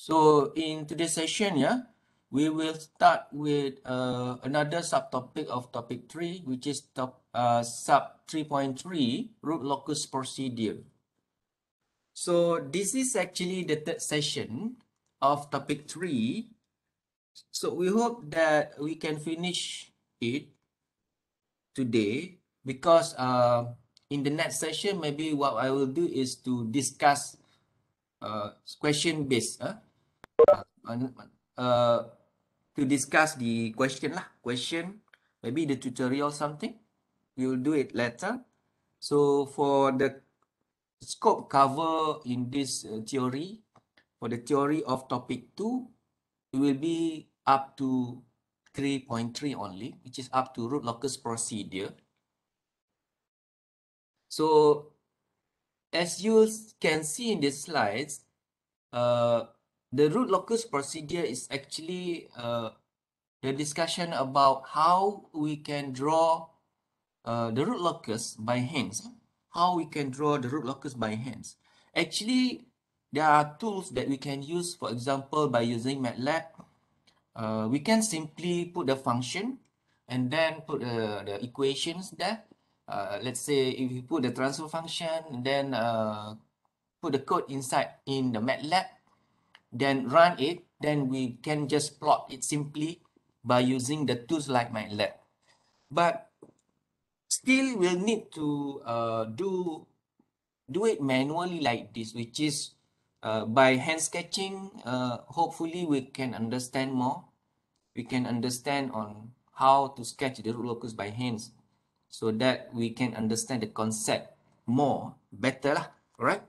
So in today's session, yeah, we will start with uh, another subtopic of topic 3, which is top, uh, sub 3.3, root locus procedure. So this is actually the third session of topic 3. So we hope that we can finish it today because uh, in the next session, maybe what I will do is to discuss uh, question based. Uh, uh, to discuss the question lah. Question, maybe the tutorial something. We will do it later. So for the scope cover in this uh, theory, for the theory of topic 2, it will be up to 3.3 only, which is up to root locus procedure. So as you can see in the slides, uh, the root locus procedure is actually uh, the discussion about how we can draw uh, the root locus by hands. How we can draw the root locus by hands. Actually, there are tools that we can use, for example, by using MATLAB. Uh, we can simply put the function and then put uh, the equations there. Uh, let's say if you put the transfer function, then uh, put the code inside in the MATLAB, then run it, then we can just plot it simply by using the tools like MATLAB. But still we'll need to uh, do, do it manually like this, which is uh, by hand sketching, uh, hopefully we can understand more. We can understand on how to sketch the root locus by hands so that we can understand the concept more, better lah, alright?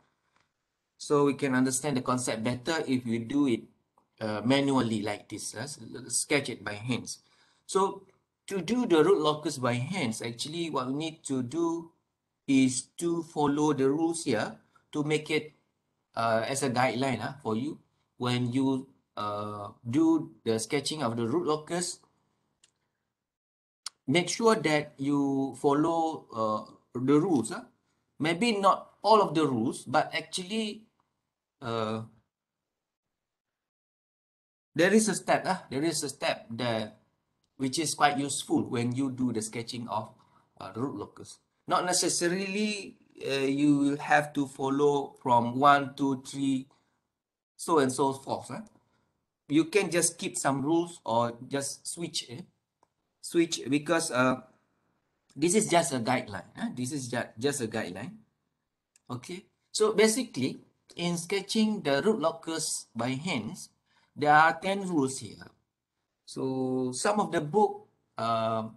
So we can understand the concept better if we do it uh, manually like this, uh, sketch it by hands. So to do the root locus by hands, actually what we need to do is to follow the rules here to make it uh, as a guideline uh, for you when you uh, do the sketching of the root locus. Make sure that you follow uh, the rules. Uh. Maybe not all of the rules, but actually uh, there is a step uh, there is a step there which is quite useful when you do the sketching of uh, root locus not necessarily uh, you will have to follow from one two three so and so forth uh. you can just keep some rules or just switch eh? switch because uh, this is just a guideline uh. this is just, just a guideline okay so basically in sketching the root locus by hands, there are 10 rules here. So some of the book, uh,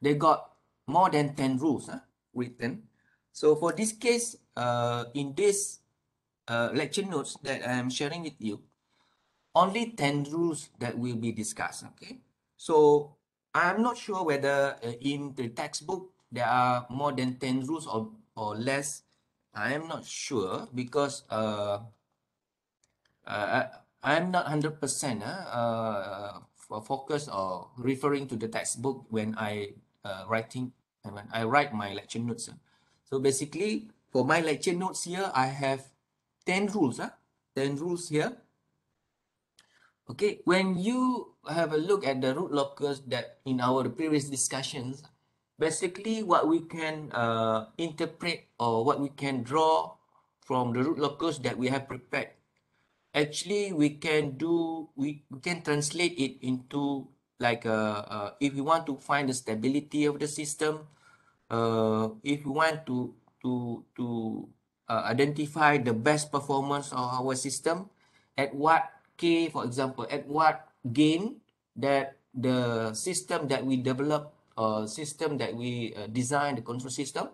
they got more than 10 rules uh, written. So for this case, uh, in this uh, lecture notes that I am sharing with you, only 10 rules that will be discussed, okay? So I'm not sure whether uh, in the textbook there are more than 10 rules or, or less I am not sure because uh, uh, I am not 100% uh, uh, focused or referring to the textbook when I uh, writing when I write my lecture notes. Uh. So basically, for my lecture notes here, I have 10 rules. Uh, 10 rules here. Okay, when you have a look at the root locus that in our previous discussions, basically what we can uh, interpret or what we can draw from the root locus that we have prepared. Actually we can do we, we can translate it into like uh, uh, if we want to find the stability of the system uh, if we want to to to uh, identify the best performance of our system at what k for example at what gain that the system that we develop uh, system that we uh, design, the control system,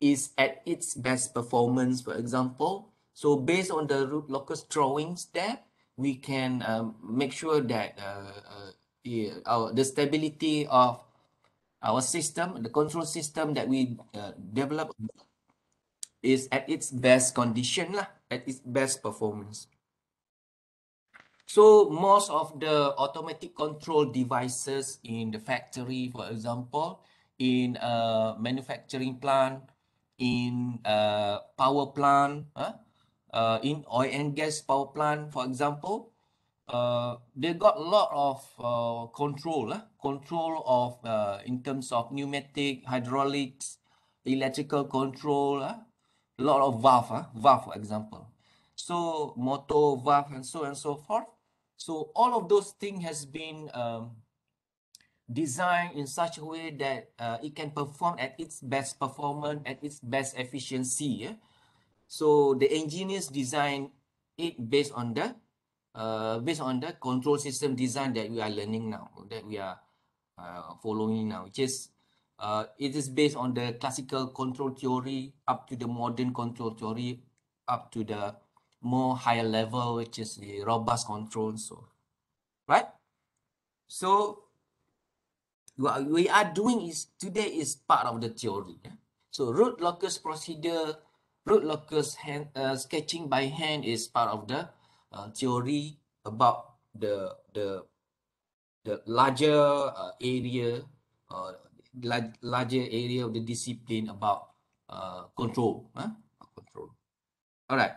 is at its best performance, for example. So based on the root locus drawings there, we can um, make sure that uh, uh, our, the stability of our system, the control system that we uh, develop is at its best condition, lah, at its best performance. So most of the automatic control devices in the factory, for example, in a manufacturing plant, in a power plant, uh, in oil and gas power plant, for example, uh, they got a lot of uh, control, uh, control of uh, in terms of pneumatic, hydraulics, electrical control, uh, a lot of valve, uh, valve for example. So motor valve and so on and so forth. So all of those things has been um, designed in such a way that uh, it can perform at its best performance, at its best efficiency. Yeah? So the engineers design it based on the uh, based on the control system design that we are learning now, that we are uh, following now, which is uh, it is based on the classical control theory up to the modern control theory up to the more higher level, which is the robust control. So, right? So, what we are doing is today is part of the theory. Yeah? So, root locus procedure, root locus hand, uh, sketching by hand is part of the uh, theory about the the the larger uh, area, uh, larger area of the discipline about uh, control. Huh? Control. All right.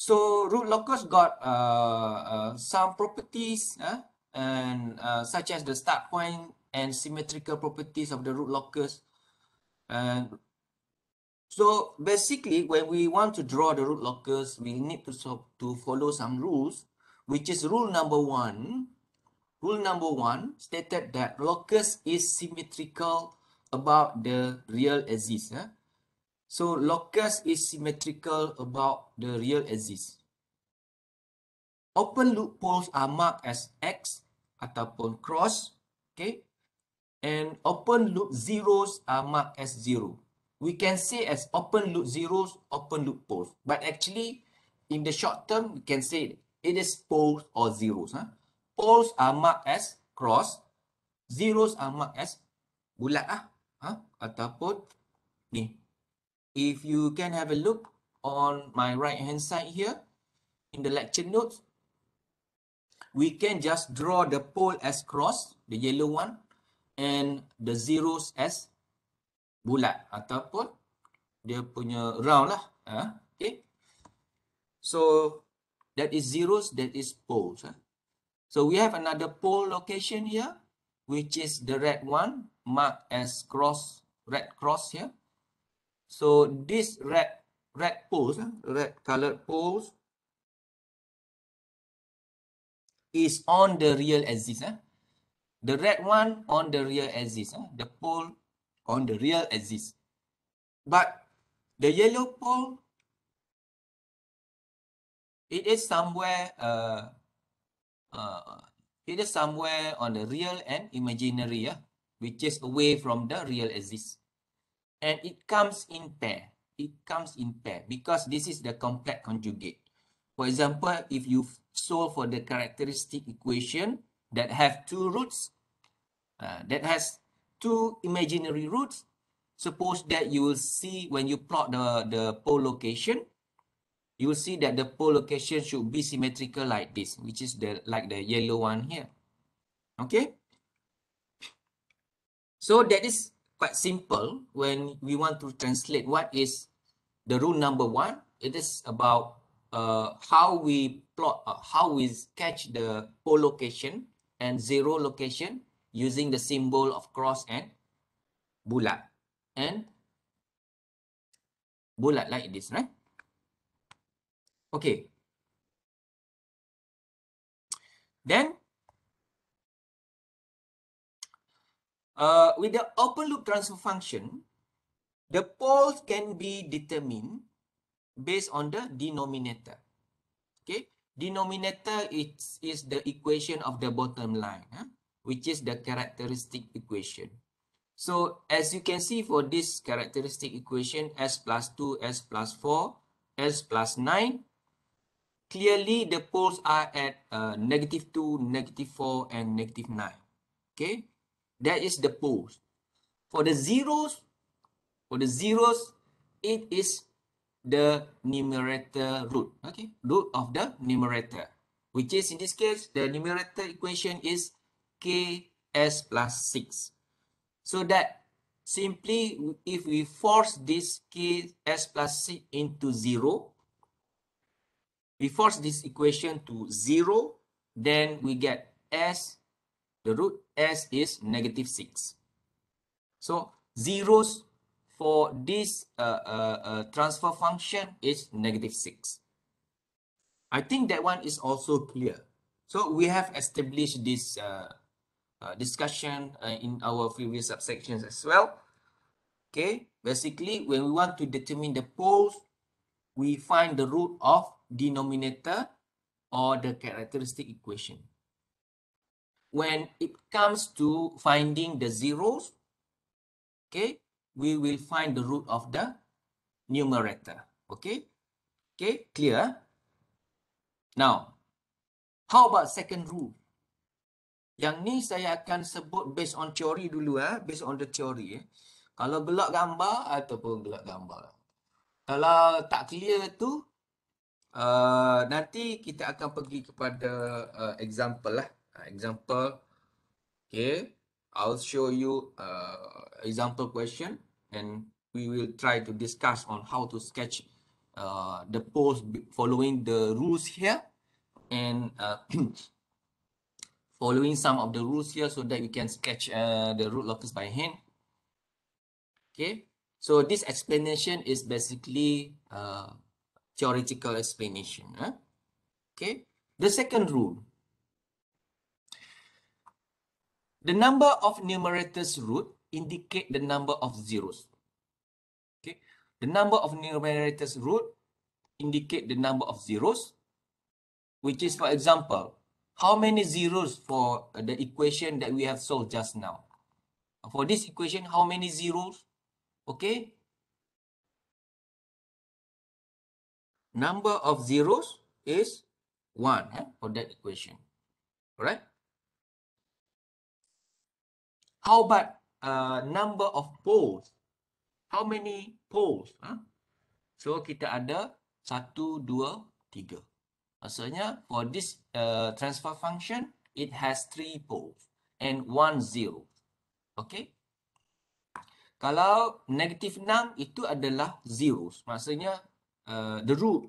So root locus got uh, uh, some properties uh, and such as the start point and symmetrical properties of the root locus. And so basically when we want to draw the root locus, we need to, so, to follow some rules, which is rule number one. Rule number one stated that locus is symmetrical about the real axis. So locus is symmetrical about the real axis. Open loop poles are marked as X ataupun cross. Okay. And open loop zeros are marked as zero. We can say as open loop zeros, open loop poles. But actually, in the short term, we can say it is poles or zeros. Huh? Poles are marked as cross. Zeros are marked as bulat ah, huh? ataupun ni if you can have a look on my right hand side here in the lecture notes we can just draw the pole as cross the yellow one and the zeros as bulat ataupun dia punya round lah. Uh, okay. So that is zeros that is poles uh. so we have another pole location here which is the red one marked as cross red cross here So this red red poles, red colored poles is on the real axis. Eh? The red one on the real axis. Eh? The pole on the real axis. But the yellow pole, it is somewhere, uh, uh, it is somewhere on the real and imaginary, yeah? which is away from the real axis and it comes in pair. It comes in pair because this is the complex conjugate. For example, if you solve for the characteristic equation that have two roots, uh, that has two imaginary roots, suppose that you will see when you plot the, the pole location, you will see that the pole location should be symmetrical like this, which is the like the yellow one here. Okay? So that is quite simple when we want to translate what is the rule number one. It is about uh, how we plot, uh, how we sketch the pole location and zero location using the symbol of cross and bulat. And bulat like this, right? Okay. Then Uh, with the open loop transfer function, the poles can be determined based on the denominator. Okay, denominator is, is the equation of the bottom line, huh? which is the characteristic equation. So as you can see for this characteristic equation, s plus 2, s plus 4, s plus 9, clearly the poles are at uh, negative 2, negative 4, and negative 9. Okay, that is the poles. For the zeros, for the zeros, it is the numerator root. Okay, root of the numerator, which is in this case, the numerator equation is ks plus 6. So that simply, if we force this ks plus 6 into 0, we force this equation to zero, then we get s, the root s is negative 6. So zeros for this uh, uh, uh, transfer function is negative 6. I think that one is also clear. So we have established this uh, uh, discussion uh, in our previous subsections as well. Okay, basically when we want to determine the poles, we find the root of denominator or the characteristic equation. When it comes to finding the zeros, okay, we will find the root of the numerator. Okay, okay, clear? Now, how about second rule? Yang ni saya akan sebut based on theory dulu eh, based on the theory eh. Kalau gelak gambar ataupun gelak gambar. Kalau tak clear tu uh, nanti kita akan pergi kepada uh, example lah. Uh, example. Okay. I'll show you uh, example question and we will try to discuss on how to sketch uh, the pose following the rules here and uh, following some of the rules here so that we can sketch uh, the root locus by hand. Okay, so this explanation is basically uh, theoretical explanation. Okay, the second rule. The number of numerators root indicate the number of zeros. Okay, the number of numerators root indicate the number of zeros, which is, for example, how many zeros for the equation that we have solved just now? For this equation, how many zeros? Okay. Number of zeros is 1 eh, for that equation. Alright. How about uh, number of poles? How many poles? Huh? So kita ada 1, 2, 3. Maksudnya for this uh, transfer function, it has 3 poles and 1 zero. Okay. Kalau negatif 6 itu adalah zeros. Maksudnya uh, the root.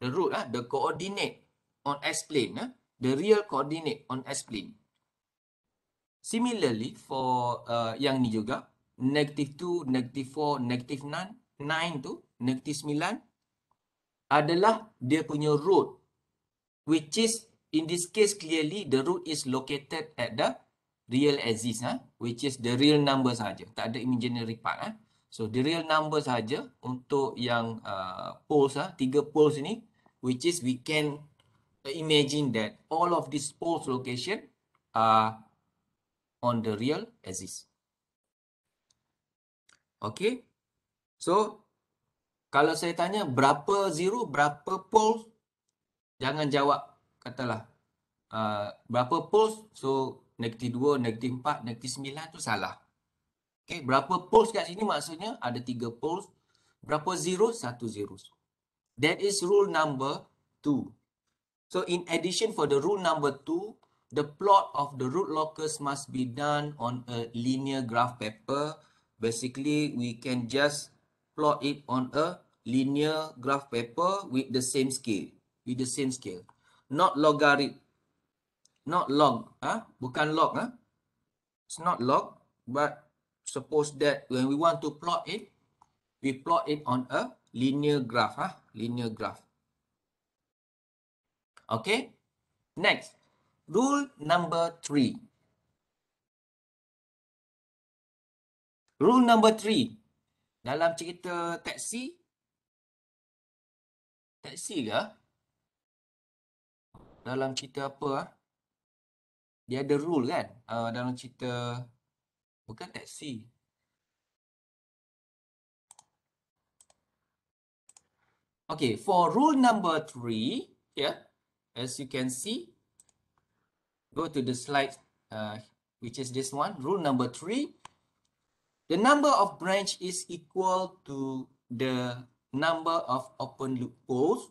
The root, uh, the coordinate on S-plane. Uh, the real coordinate on S-plane. Similarly, for uh, yang ni juga, negatif 2, negatif 4, negatif 9, 9 tu, negatif 9 adalah dia punya root. Which is, in this case clearly, the root is located at the real axis ha? which is the real number saja tak ada imaginary part ha? so the real number saja untuk yang uh, poles ha? tiga poles ni which is we can imagine that all of these poles location are on the real axis okay so kalau saya tanya berapa zero berapa poles jangan jawab katalah uh, berapa poles so negatif 2, negatif 4, negatif 9 tu salah. Okay, berapa poles kat sini maksudnya ada 3 poles. Berapa zero? Satu zero. That is rule number 2. So in addition for the rule number 2, the plot of the root locus must be done on a linear graph paper. Basically, we can just plot it on a linear graph paper with the same scale. With the same scale. Not logarithm not log huh? bukan log huh? it's not log but suppose that when we want to plot it we plot it on a linear graph huh? linear graph okay next rule number three. Rule number three. Dalam cerita taksi taksi ke dalam cerita apa ah? Dia ada rule kan? Uh, dalam cerita bukan taksi. Okay, for rule number three, here, as you can see, go to the slide, uh, which is this one, rule number three. The number of branch is equal to the number of open loop poles.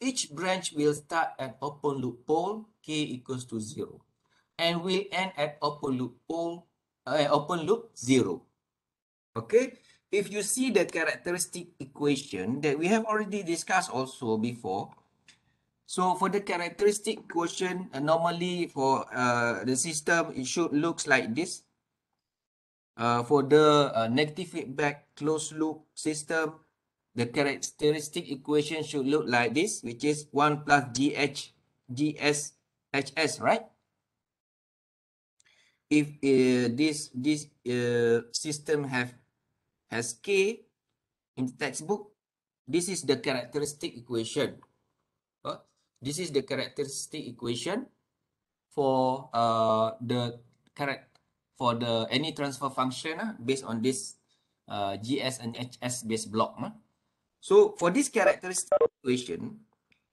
Each branch will start at open loop pole, k equals to zero and will end at open loop pole, uh, open loop zero. Okay, if you see the characteristic equation that we have already discussed also before, So for the characteristic quotient, uh, normally for uh, the system, it should looks like this. Uh, for the uh, negative feedback closed loop system, the characteristic equation should look like this, which is 1 plus GH, GS, HS, right? If uh, this this uh, system have has K in the textbook, this is the characteristic equation. This is the characteristic equation for uh, the correct for the any transfer function uh, based on this uh, GS and HS based block. Uh. So for this characteristic equation,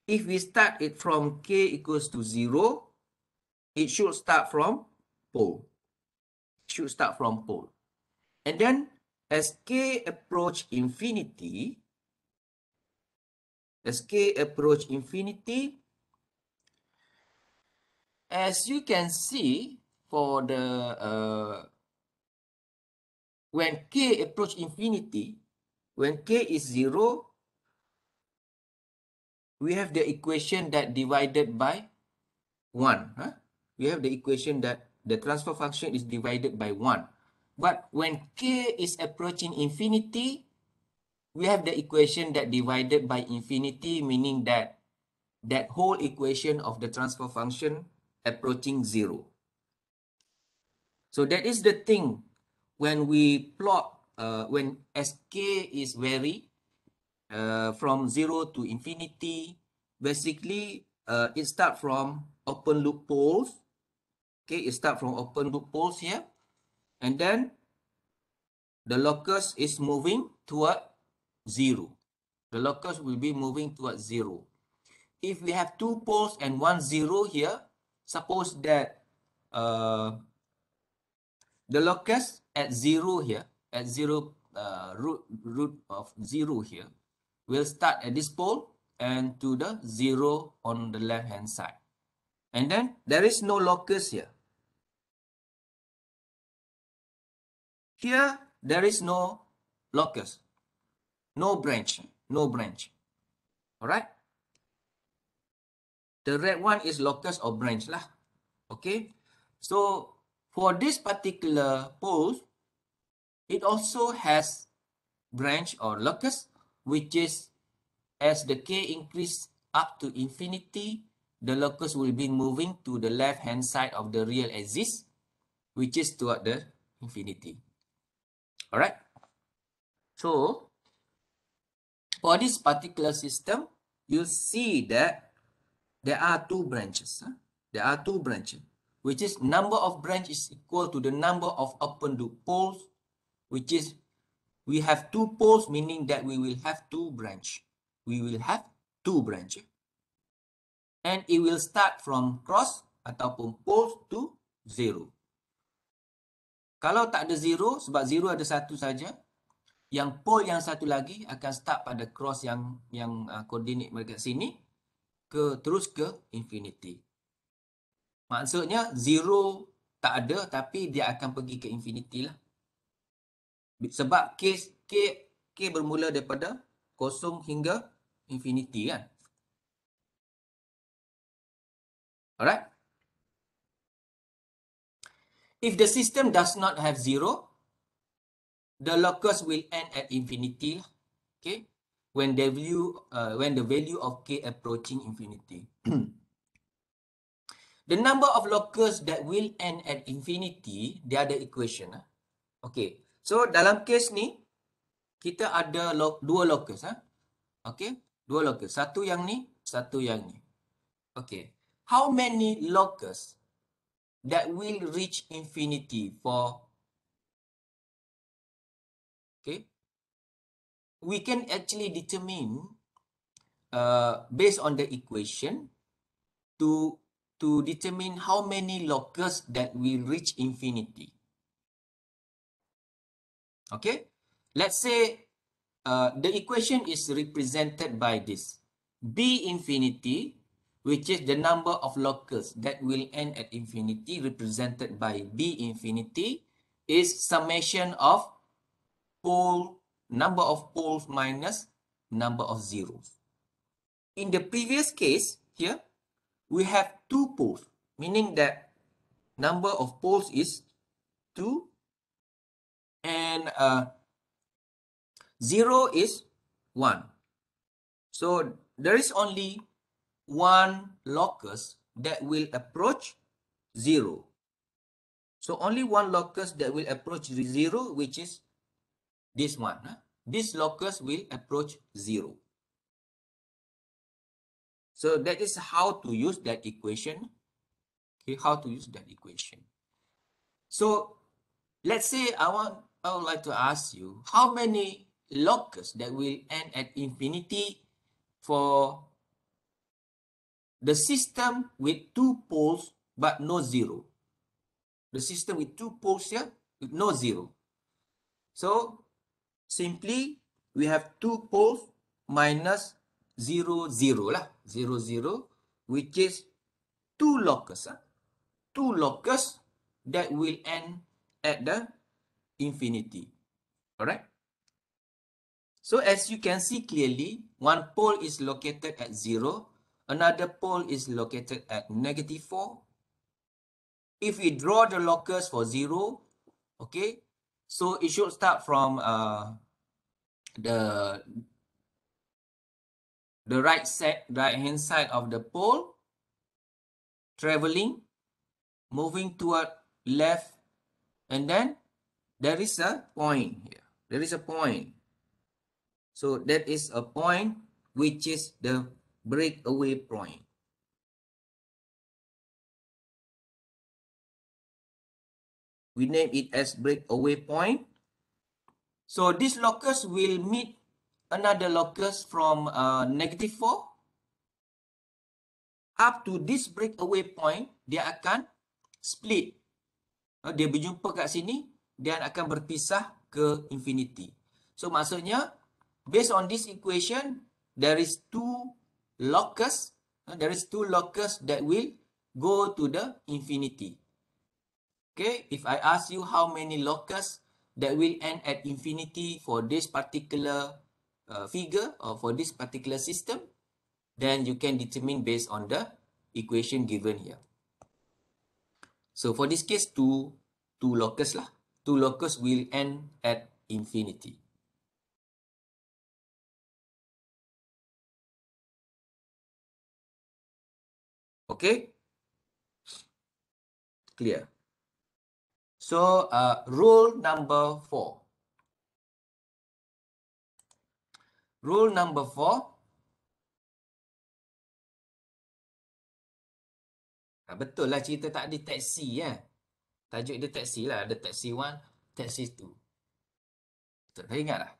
if we start it from k equals to 0, it should start from pole. It should start from pole. And then as k approach infinity, as k approach infinity, as you can see for the, uh, when k approach infinity, when k is 0, we have the equation that divided by 1. Huh? We have the equation that the transfer function is divided by 1. But when k is approaching infinity, we have the equation that divided by infinity, meaning that that whole equation of the transfer function approaching 0. So that is the thing when we plot uh, when sk is vary uh, from zero to infinity, basically uh, it start from open loop poles. Okay, it start from open loop poles here. And then the locus is moving toward zero. The locus will be moving towards zero. If we have two poles and one zero here, suppose that uh, the locus at zero here at zero uh, root root of zero here will start at this pole and to the zero on the left hand side and then there is no locus here here there is no locus no branch no branch all right the red one is locus or branch lah okay so for this particular pole It also has branch or locus, which is as the k increase up to infinity, the locus will be moving to the left hand side of the real axis, which is toward the infinity. Alright. So, for this particular system, you'll see that there are two branches. Huh? There are two branches, which is number of branch is equal to the number of open loop poles which is we have two poles meaning that we will have two branch we will have two branch and it will start from cross ataupun poles to zero kalau tak ada zero sebab zero ada satu saja yang pole yang satu lagi akan start pada cross yang yang uh, koordinat mereka sini ke terus ke infinity. Maksudnya zero tak ada tapi dia akan pergi ke infinity lah. Sebab k k k bermula daripada kosong hingga infinity kan. Alright? If the system does not have zero the locus will end at infinity okay when the value uh, when the value of k approaching infinity the number of locus that will end at infinity the equation okay So dalam kes ni kita ada lo dua locus ha. Okey, dua locus. Satu yang ni, satu yang ni. Okey. How many locus that will reach infinity for We can actually determine uh, based on the equation to to determine how many locus that will reach infinity. Okay, let's say uh, the equation is represented by this b infinity, which is the number of locus that will end at infinity, represented by b infinity, is summation of pole number of poles minus number of zeros. In the previous case, here, we have two poles, meaning that number of poles is 2 and uh, 0 is 1. So there is only one locus that will approach 0. So only one locus that will approach 0 which is this one. Huh? This locus will approach 0. So that is how to use that equation. Okay, how to use that equation. So let's say I want I would like to ask you how many locus that will end at infinity for the system with two poles but no zero. The system with two poles here with no zero. So simply we have two poles minus zero zero lah. Zero zero which is two locus. Huh? Ah. Two locus that will end at the infinity. Alright. So as you can see clearly, one pole is located at 0, another pole is located at negative 4. If we draw the locus for 0, okay, so it should start from uh, the the right side, right hand side of the pole, traveling, moving toward left, and then there is a point here. There is a point. So that is a point which is the breakaway point. We name it as breakaway point. So this locus will meet another locus from uh, negative 4 up to this breakaway point, dia akan split. Uh, dia berjumpa kat sini dan akan berpisah ke infinity. So maksudnya based on this equation there is two locus uh, there is two locus that will go to the infinity. Okay, if I ask you how many locus that will end at infinity for this particular uh, figure or for this particular system, then you can determine based on the equation given here. So for this case, two, two locus lah. two locus will end at infinity. Okay? Clear. So, uh, rule number four. Rule number four. Ah, betul lah cerita tak ada taksi ya. Tajuk dia taxi lah. Ada taxi one, taxi two. Tak saya ingat lah.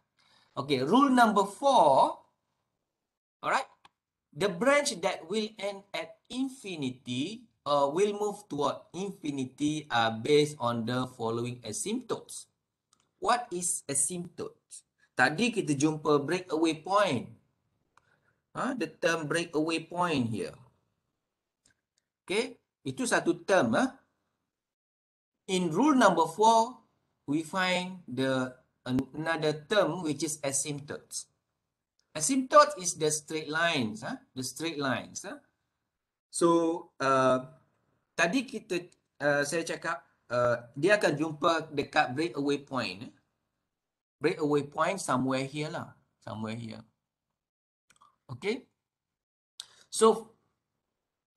Okay, rule number four. Alright. The branch that will end at infinity uh, will move toward infinity are based on the following asymptotes. What is asymptotes? Tadi kita jumpa breakaway point. Ha, the term breakaway point here. Okay, itu satu term. Ha? in rule number four, we find the another term which is asymptotes. Asymptote is the straight lines, huh? the straight lines. Huh? So, uh, tadi kita, uh, saya cakap, uh, dia akan jumpa dekat breakaway point. Eh? Breakaway point somewhere here lah. Somewhere here. Okay. So,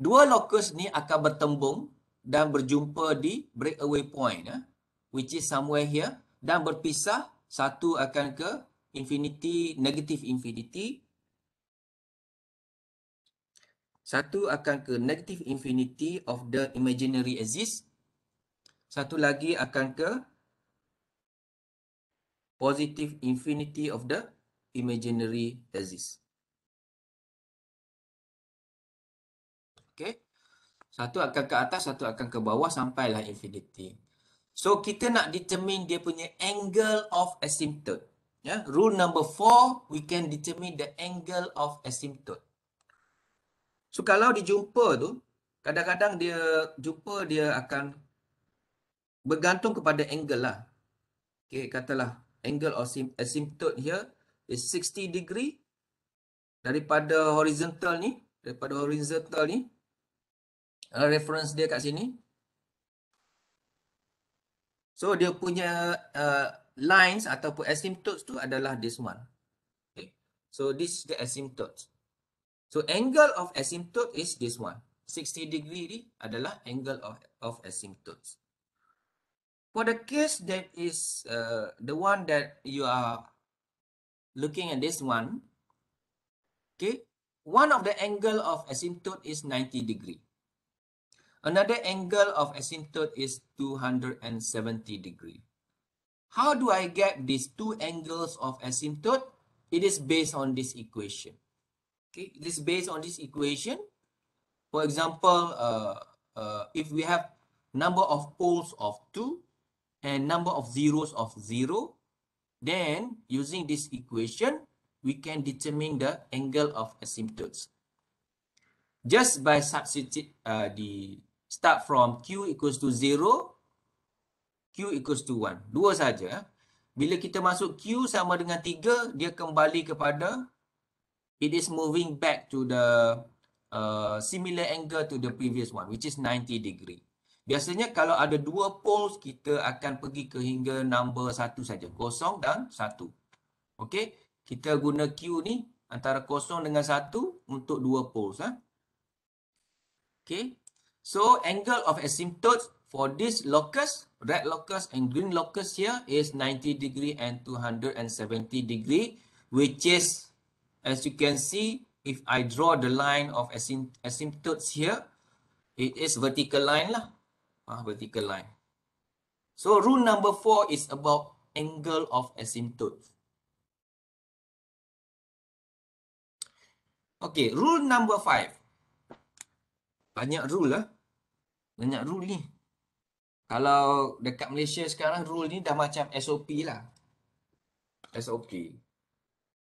dua locus ni akan bertembung dan berjumpa di breakaway point eh, which is somewhere here dan berpisah satu akan ke infinity negative infinity satu akan ke negative infinity of the imaginary axis satu lagi akan ke positive infinity of the imaginary axis okay satu akan ke atas, satu akan ke bawah sampailah infinity. So kita nak determine dia punya angle of asymptote. Ya, rule number four, we can determine the angle of asymptote. So kalau dijumpa tu, kadang-kadang dia jumpa dia akan bergantung kepada angle lah. Okay, katalah angle of asymptote here is 60 degree daripada horizontal ni, daripada horizontal ni. Uh, reference dia kat sini. So dia punya uh, lines ataupun asymptotes tu adalah this one. Okay. So this is the asymptotes. So angle of asymptote is this one. 60 degree ni adalah angle of, of asymptotes. For the case that is uh, the one that you are looking at this one, okay, one of the angle of asymptote is 90 degree. Another angle of asymptote is 270 degree. How do I get these two angles of asymptote? It is based on this equation. Okay, it is based on this equation. For example, uh, uh, if we have number of poles of 2 and number of zeros of 0, then using this equation, we can determine the angle of asymptotes. Just by substitute uh, the start from Q equals to 0, Q equals to 1. Dua saja. Bila kita masuk Q sama dengan 3, dia kembali kepada it is moving back to the uh, similar angle to the previous one, which is 90 degree. Biasanya kalau ada dua poles, kita akan pergi ke hingga number satu saja. Kosong dan satu. Okay. Kita guna Q ni antara kosong dengan satu untuk dua poles. Ha? Okay. So angle of asymptotes for this locus, red locus and green locus here is 90 degree and 270 degree, which is, as you can see, if I draw the line of asymptotes here, it is vertical line lah, uh, vertical line. So rule number four is about angle of asymptotes. Okay, rule number five. banyak rule lah. Banyak rule ni. Kalau dekat Malaysia sekarang rule ni dah macam SOP lah. SOP.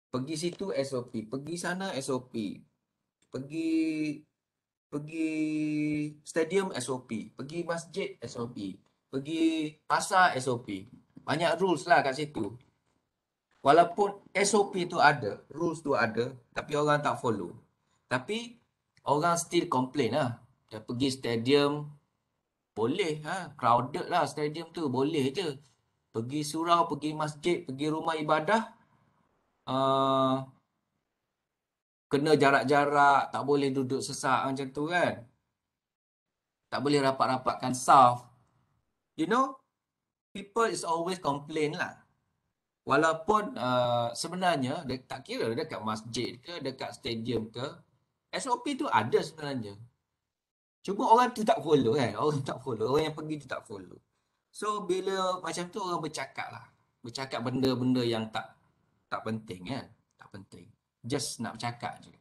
Pergi situ SOP. Pergi sana SOP. Pergi pergi stadium SOP. Pergi masjid SOP. Pergi pasar SOP. Banyak rules lah kat situ. Walaupun SOP tu ada, rules tu ada, tapi orang tak follow. Tapi orang still complain lah. Dah pergi stadium, boleh ha, crowded lah stadium tu, boleh je. Pergi surau, pergi masjid, pergi rumah ibadah, uh, kena jarak-jarak, tak boleh duduk sesak macam tu kan. Tak boleh rapat-rapatkan saf. You know, people is always complain lah. Walaupun uh, sebenarnya, tak kira dekat masjid ke, dekat stadium ke, SOP tu ada sebenarnya. Cuma orang tu tak follow kan. Orang tak follow. Orang yang pergi tu tak follow. So bila macam tu orang bercakap lah. Bercakap benda-benda yang tak tak penting kan. Tak penting. Just nak bercakap je.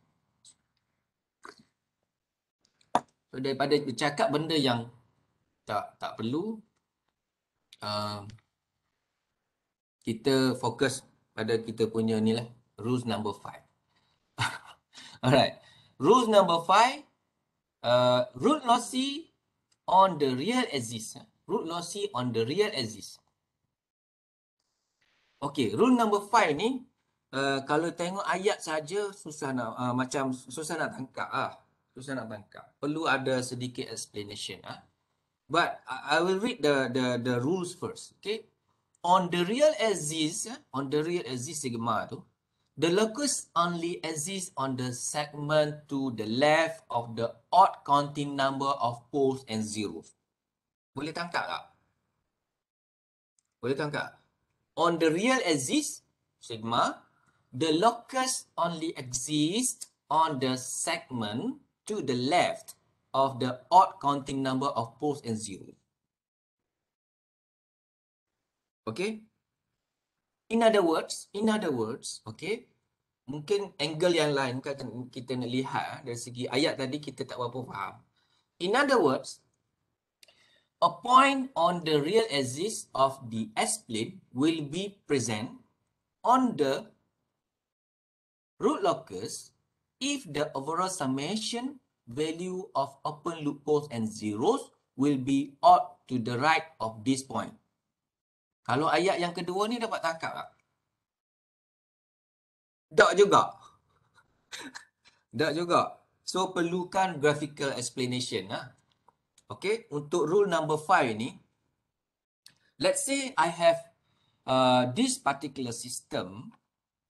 So daripada bercakap benda yang tak tak perlu. Uh, kita fokus pada kita punya ni lah. Rules number five. Alright. Rule number five, uh, root lossy on the real axis. Root lossy on the real axis. Okay, rule number five ni, uh, kalau tengok ayat saja susah nak, uh, macam susah nak tangkap ah, susah nak tangkap. Perlu ada sedikit explanation ah. But I will read the the the rules first. Okay, on the real axis, on the real axis sigma tu, The locus only exists on the segment to the left of the odd counting number of poles and zeros. Boleh tangkap tak? Boleh tangkap? On the real axis, sigma, the locus only exists on the segment to the left of the odd counting number of poles and zeros. Okay? In other words, in other words, okay, mungkin angle yang lain kan kita nak lihat ah, dari segi ayat tadi kita tak berapa faham. In other words, a point on the real axis of the S-plane will be present on the root locus if the overall summation value of open loop poles and zeros will be odd to the right of this point. Kalau ayat yang kedua ni dapat tangkap tak? Tak juga. Tak juga. So perlukan graphical explanation. Ha? Okay, untuk rule number 5 ni, let's say I have uh, this particular system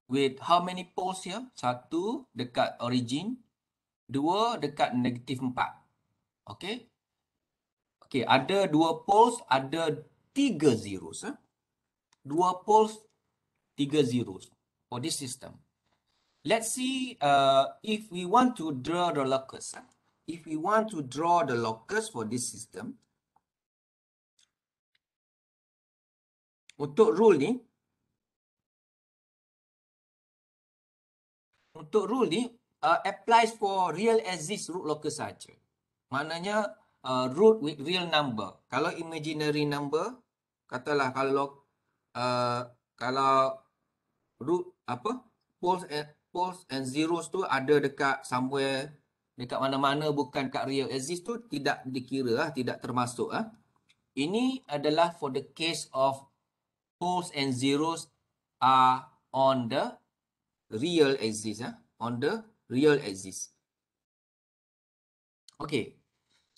with how many poles here? Satu dekat origin, dua dekat negatif empat. Okay. Okay, ada dua poles, ada tiga zeros. Ha? Dua poles, tiga zeros for this system. Let's see uh, if we want to draw the locus. Ha? If we want to draw the locus for this system, untuk rule ni, untuk rule ni uh, applies for real exist root locus saja. Maknanya uh, root with real number. Kalau imaginary number, katalah kalau uh, kalau root apa poles and poles and zeros tu ada dekat somewhere dekat mana-mana bukan kat real exist tu tidak dikira lah, tidak termasuk ah. Ini adalah for the case of poles and zeros are on the real exist ah, on the real exist. Okay.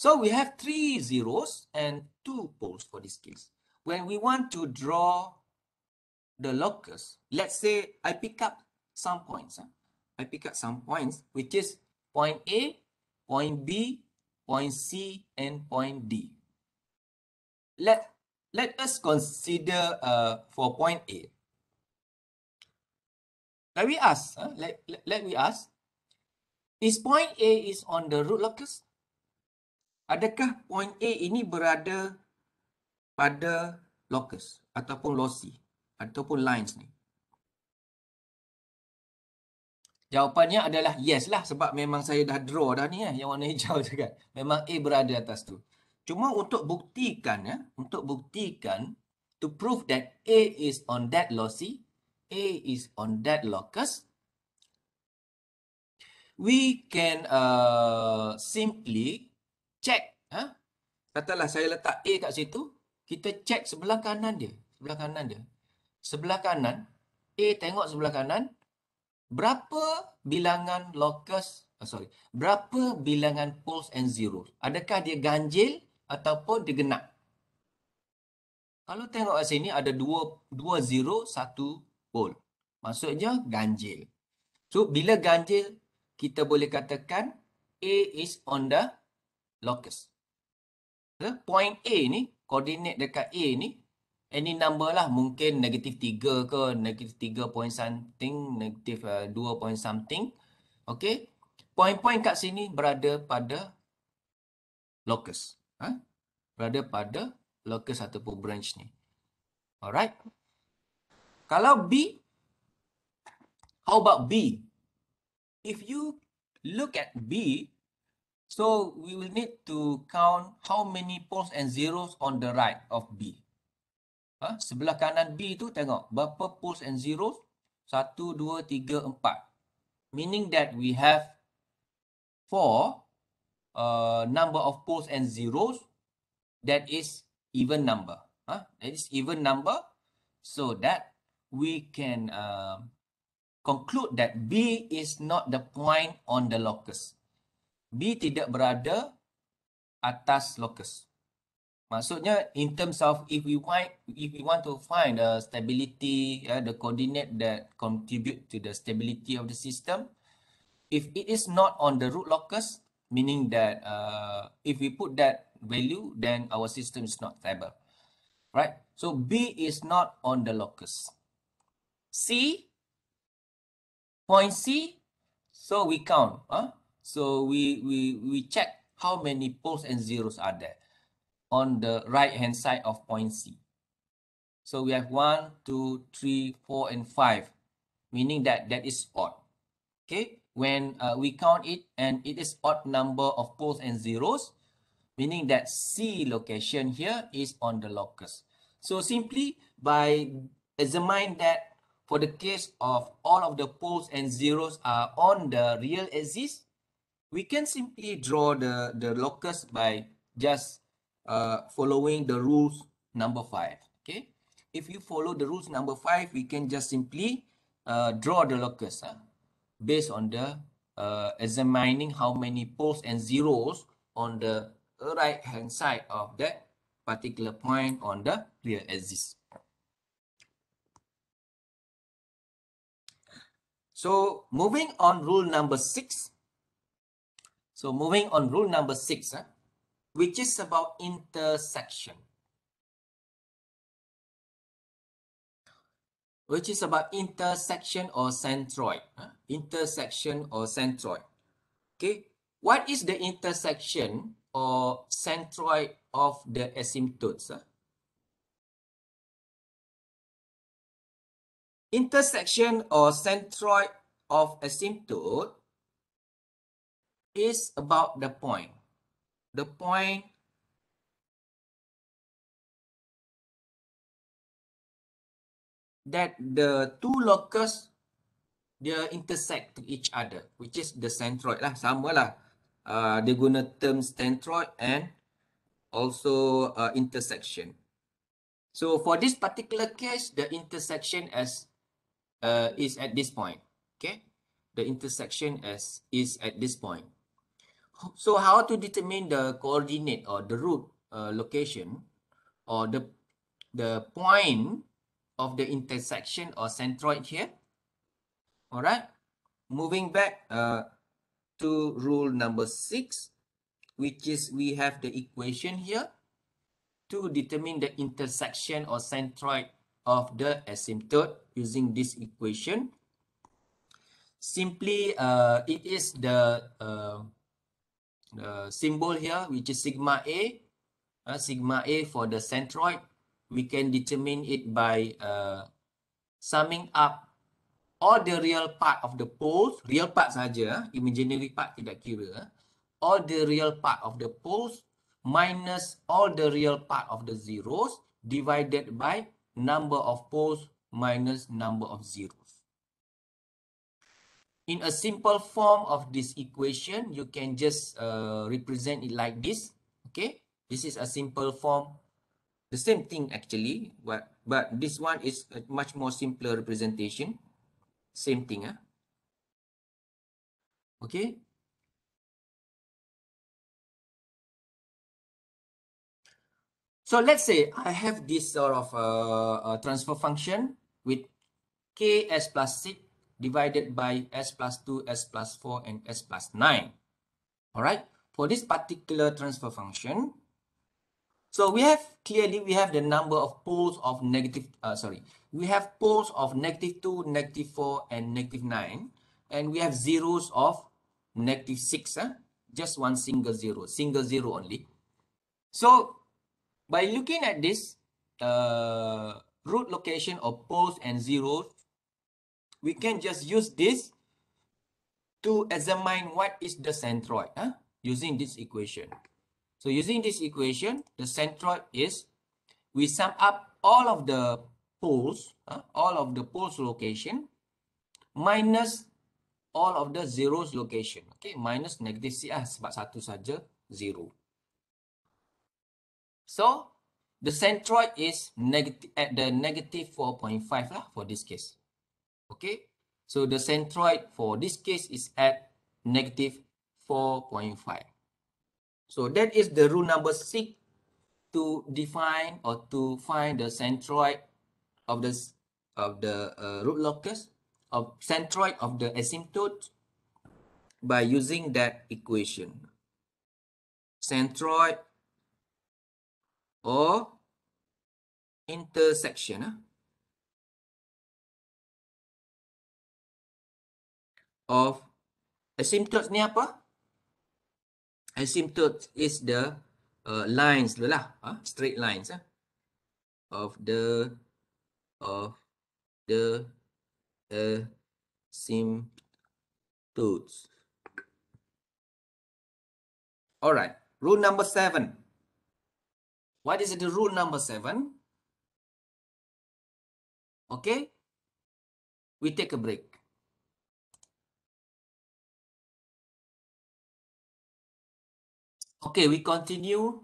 So we have three zeros and two poles for this case. When we want to draw the locus, let's say I pick up some points. Ah. I pick up some points which is point A, point B, point C, and point D. Let, let us consider uh, for point A. Let me ask, uh, let, let, let me ask, is point A is on the root locus? Adakah point A ini berada pada locus ataupun loci ataupun lines ni? Jawapannya adalah yes lah sebab memang saya dah draw dah ni eh, yang warna hijau kan. Memang A berada atas tu. Cuma untuk buktikan ya, untuk buktikan to prove that A is on that loci, A is on that locus, we can uh, simply check. Ha? Katalah saya letak A kat situ, kita check sebelah kanan dia. Sebelah kanan dia. Sebelah kanan, A tengok sebelah kanan, berapa bilangan locus, oh sorry, berapa bilangan poles and zeros? Adakah dia ganjil ataupun dia genap? Kalau tengok kat sini ada dua, dua zero, satu pole. Maksudnya ganjil. So, bila ganjil, kita boleh katakan A is on the locus. Point A ni, koordinat dekat A ni, any number lah mungkin negatif 3 ke negatif 3 point something negatif uh, 2 point something. Okay? Point-point kat sini berada pada locus. Ha? berada pada locus ataupun branch ni. Alright? Kalau B how about B? If you look at B so we will need to count how many poles and zeros on the right of B Ha? Sebelah kanan B tu tengok berapa poles and zeros? Satu, dua, tiga, empat. Meaning that we have four uh, number of poles and zeros that is even number. Ha? That is even number so that we can uh, conclude that B is not the point on the locus. B tidak berada atas locus. Maksudnya in terms of if we want if we want to find the stability uh, the coordinate that contribute to the stability of the system if it is not on the root locus meaning that uh, if we put that value then our system is not stable right? So b is not on the locus. C point c so we count huh? so we we we check how many poles and zeros are there on the right hand side of point C. So we have 1, 2, 3, 4 and 5 meaning that that is odd. Okay, when uh, we count it and it is odd number of poles and zeros meaning that C location here is on the locus. So simply by examine that for the case of all of the poles and zeros are on the real axis, we can simply draw the, the locus by just uh, following the rules number five. Okay. If you follow the rules number five, we can just simply uh, draw the locus uh, based on the uh, examining how many poles and zeros on the right hand side of that particular point on the real axis. So moving on rule number six. So moving on rule number six, uh, which is about intersection. which is about intersection or centroid. Huh? Intersection or centroid. Okay, what is the intersection or centroid of the asymptotes? Huh? Intersection or centroid of asymptote is about the point. The point that the two locus dia intersect each other which is the centroid lah. Sama lah uh, dia guna term centroid and also uh, intersection. So for this particular case the intersection as uh, is at this point. Okay? The intersection as is at this point so how to determine the coordinate or the root uh, location or the the point of the intersection or centroid here. All right. Moving back uh, to rule number six, which is we have the equation here to determine the intersection or centroid of the asymptote using this equation. Simply, uh, it is the, uh, the symbol here, which is sigma A, uh, sigma A for the centroid. We can determine it by uh, summing up all the real part of the poles, real part saja, imaginary part tidak kira, all the real part of the poles minus all the real part of the zeros divided by number of poles minus number of zeros. In a simple form of this equation, you can just uh, represent it like this. Okay, this is a simple form. The same thing actually but but this one is a much more simpler representation. Same thing ah. Okay? So let's say i have this sort of uh, transfer function with k s plus 6 divided by s plus 2 s plus 4 and s plus 9 all right for this particular transfer function So we have clearly we have the number of poles of negative uh, sorry we have poles of negative 2, negative 4 and negative 9 and we have zeros of negative 6 huh? just one single zero single zero only. So by looking at this uh, root location of poles and zeros we can just use this to examine what is the centroid huh? using this equation. So using this equation, the centroid is we sum up all of the poles, uh, all of the poles location minus all of the zeros location. Okay, minus negative C ah, sebab satu saja zero. So the centroid is negative at the negative 4.5 lah for this case. Okay, so the centroid for this case is at negative 4.5. So that is the rule number six to define or to find the centroid of the of the uh, root locus of centroid of the asymptote by using that equation. Centroid or intersection of asymptotes ni apa? is the uh, lines dulu lah, uh, straight lines uh, of the of the asymptotes. All right, rule number seven. What is the rule number seven? Okay, we take a break. Okay, we continue.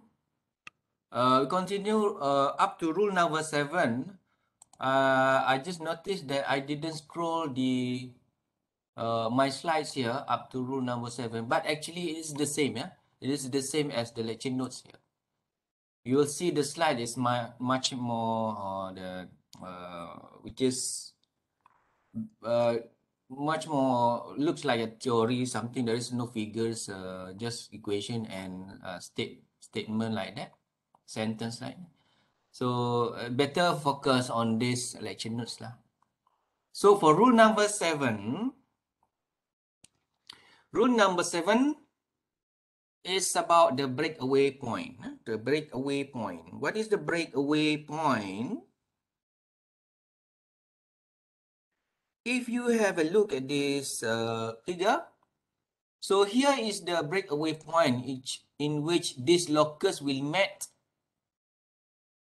Uh, we continue uh, up to rule number seven. Uh, I just noticed that I didn't scroll the uh, my slides here up to rule number seven, but actually it is the same, yeah. It is the same as the lecture notes here. You will see the slide is my, much more uh, the uh, which is uh, much more looks like a theory something there is no figures uh, just equation and uh, state statement like that sentence like that. so uh, better focus on this lecture notes lah. So for rule number seven rule number seven is about the breakaway point the breakaway point. What is the breakaway point if you have a look at this uh, figure, so here is the breakaway point each, in which these locus will meet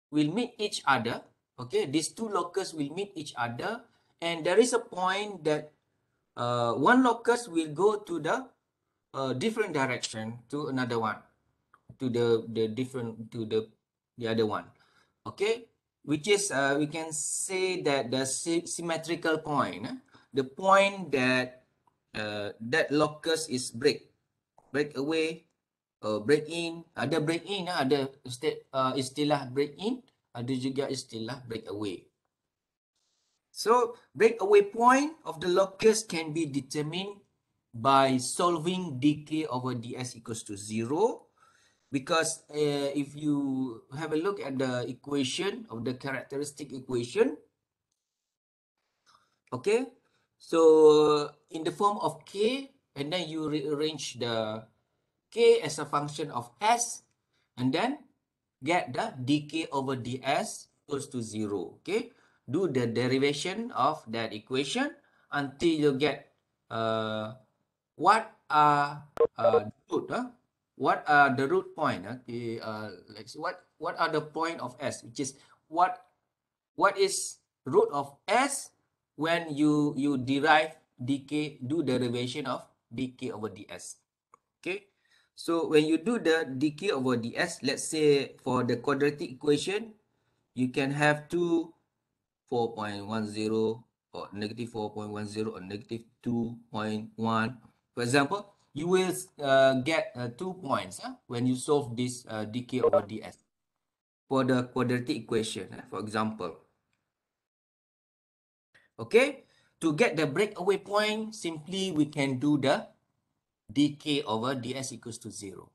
will meet each other. Okay, these two locus will meet each other, and there is a point that uh, one locus will go to the uh, different direction to another one, to the the different to the the other one. Okay, which is uh, we can say that the symmetrical point eh? the point that uh, that locus is break break away uh, break in ada break in eh? ada uh, istilah break in ada juga istilah break away so break away point of the locus can be determined by solving dk over ds equals to zero because uh, if you have a look at the equation of the characteristic equation okay so in the form of k and then you rearrange the k as a function of s and then get the dk over ds equals to zero okay do the derivation of that equation until you get uh, what are uh, root? What are the root point okay uh like what what are the point of s which is what what is root of s when you you derive dk do derivation of dk over ds. Okay? So when you do the dk over ds let's say for the quadratic equation you can have two 4.10 or negative 4.10 or negative 2.1 for example you will uh, get uh, two points when you solve this uh, dk over ds for the quadratic equation, for example. Okay, to get the breakaway point, simply we can do the dk over ds equals to zero.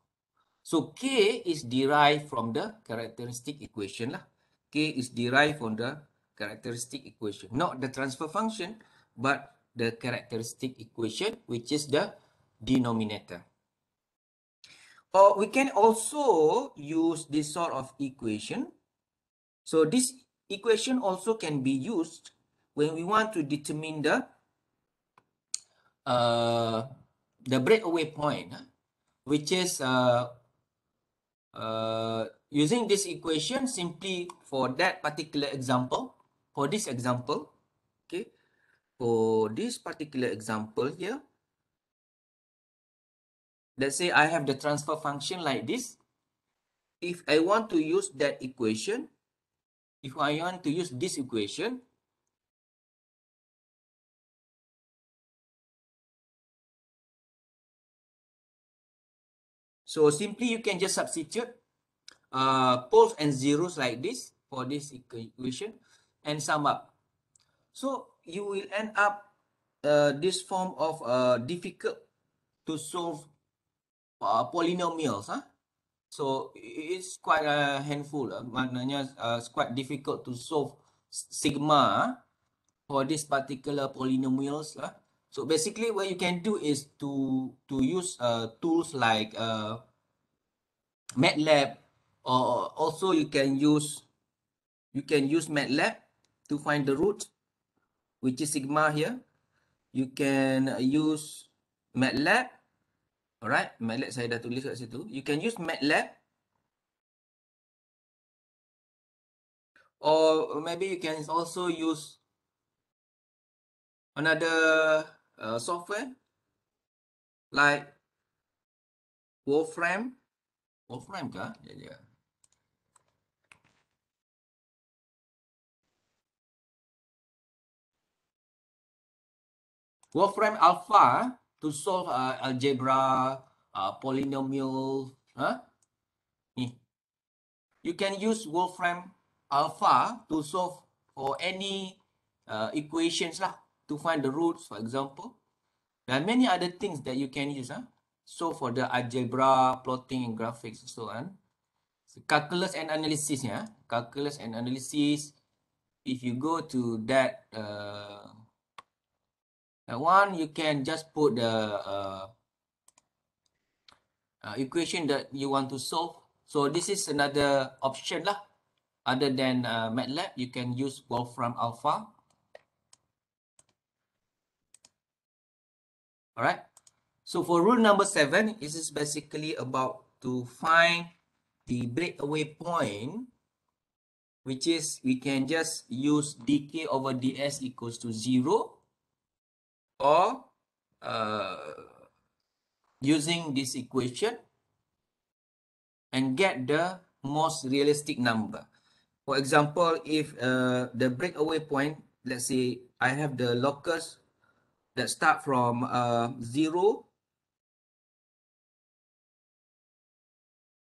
So k is derived from the characteristic equation. Lah. K is derived from the characteristic equation, not the transfer function, but the characteristic equation, which is the denominator. Or we can also use this sort of equation. So this equation also can be used when we want to determine the uh, the breakaway point, which is uh, uh, using this equation simply for that particular example, for this example, okay, for this particular example here, let's say I have the transfer function like this. If I want to use that equation, if I want to use this equation, so simply you can just substitute uh, poles and zeros like this for this equation and sum up. So you will end up uh, this form of uh, difficult to solve uh, polynomials ah. So it's quite a handful ah. Maknanya uh, it's quite difficult to solve sigma for this particular polynomials ah. So basically what you can do is to to use uh, tools like uh, MATLAB or also you can use you can use MATLAB to find the root which is sigma here. You can use MATLAB Alright, MATLAB saya dah tulis kat situ. You can use MATLAB. Or maybe you can also use another uh, software like Wolfram. Wolfram kah? Ya, ya. Wolfram alpha to solve uh, algebra, uh, polynomial, huh? You can use Wolfram alpha to solve for any uh, equations lah to find the roots, for example. There are many other things that you can use. Huh? So for the algebra, plotting and graphics and so on. So calculus and analysis, yeah. Calculus and analysis. If you go to that uh, That one you can just put the uh, uh, equation that you want to solve. So this is another option lah. Other than uh, MATLAB, you can use Wolfram Alpha. Alright. So for rule number seven, this is basically about to find the breakaway point, which is we can just use dk over ds equals to zero or uh, using this equation and get the most realistic number. For example, if uh, the breakaway point, let's say I have the locus that start from uh, 0.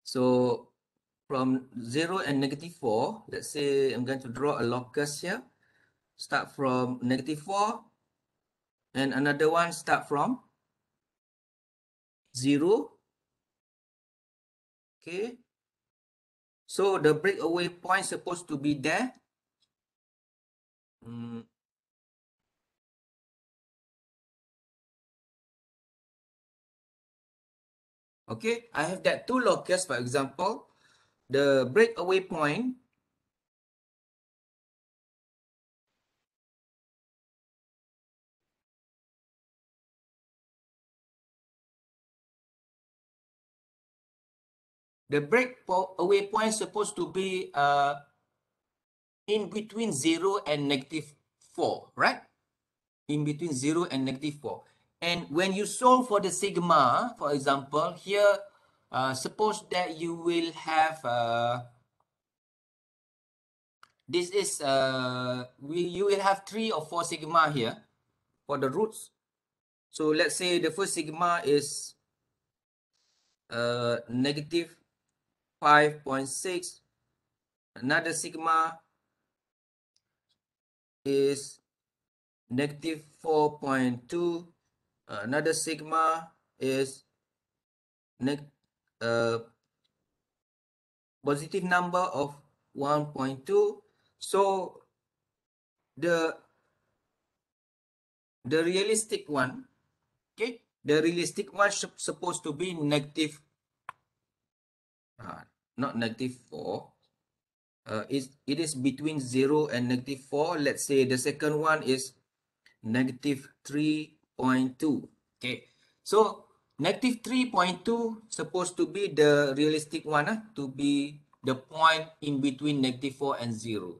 So from 0 and negative 4, let's say I'm going to draw a locus here. Start from negative 4 and another one start from zero. Okay. So the breakaway point supposed to be there. Mm. Okay, I have that two locus, for example, the breakaway point the break away point supposed to be uh, in between 0 and negative 4, right? In between 0 and negative 4. And when you solve for the sigma, for example, here, uh, suppose that you will have, uh, this is, uh, we, you will have 3 or 4 sigma here for the roots. So let's say the first sigma is uh, negative 5.6. Another sigma is negative 4.2. Another sigma is neg uh, positive number of 1.2. So the the realistic one, okay, the realistic one should supposed to be negative uh, not negative 4. Uh, it, it is between 0 and negative 4. Let's say the second one is negative 3.2. Okay. So, negative 3.2 supposed to be the realistic one uh, to be the point in between negative 4 and 0.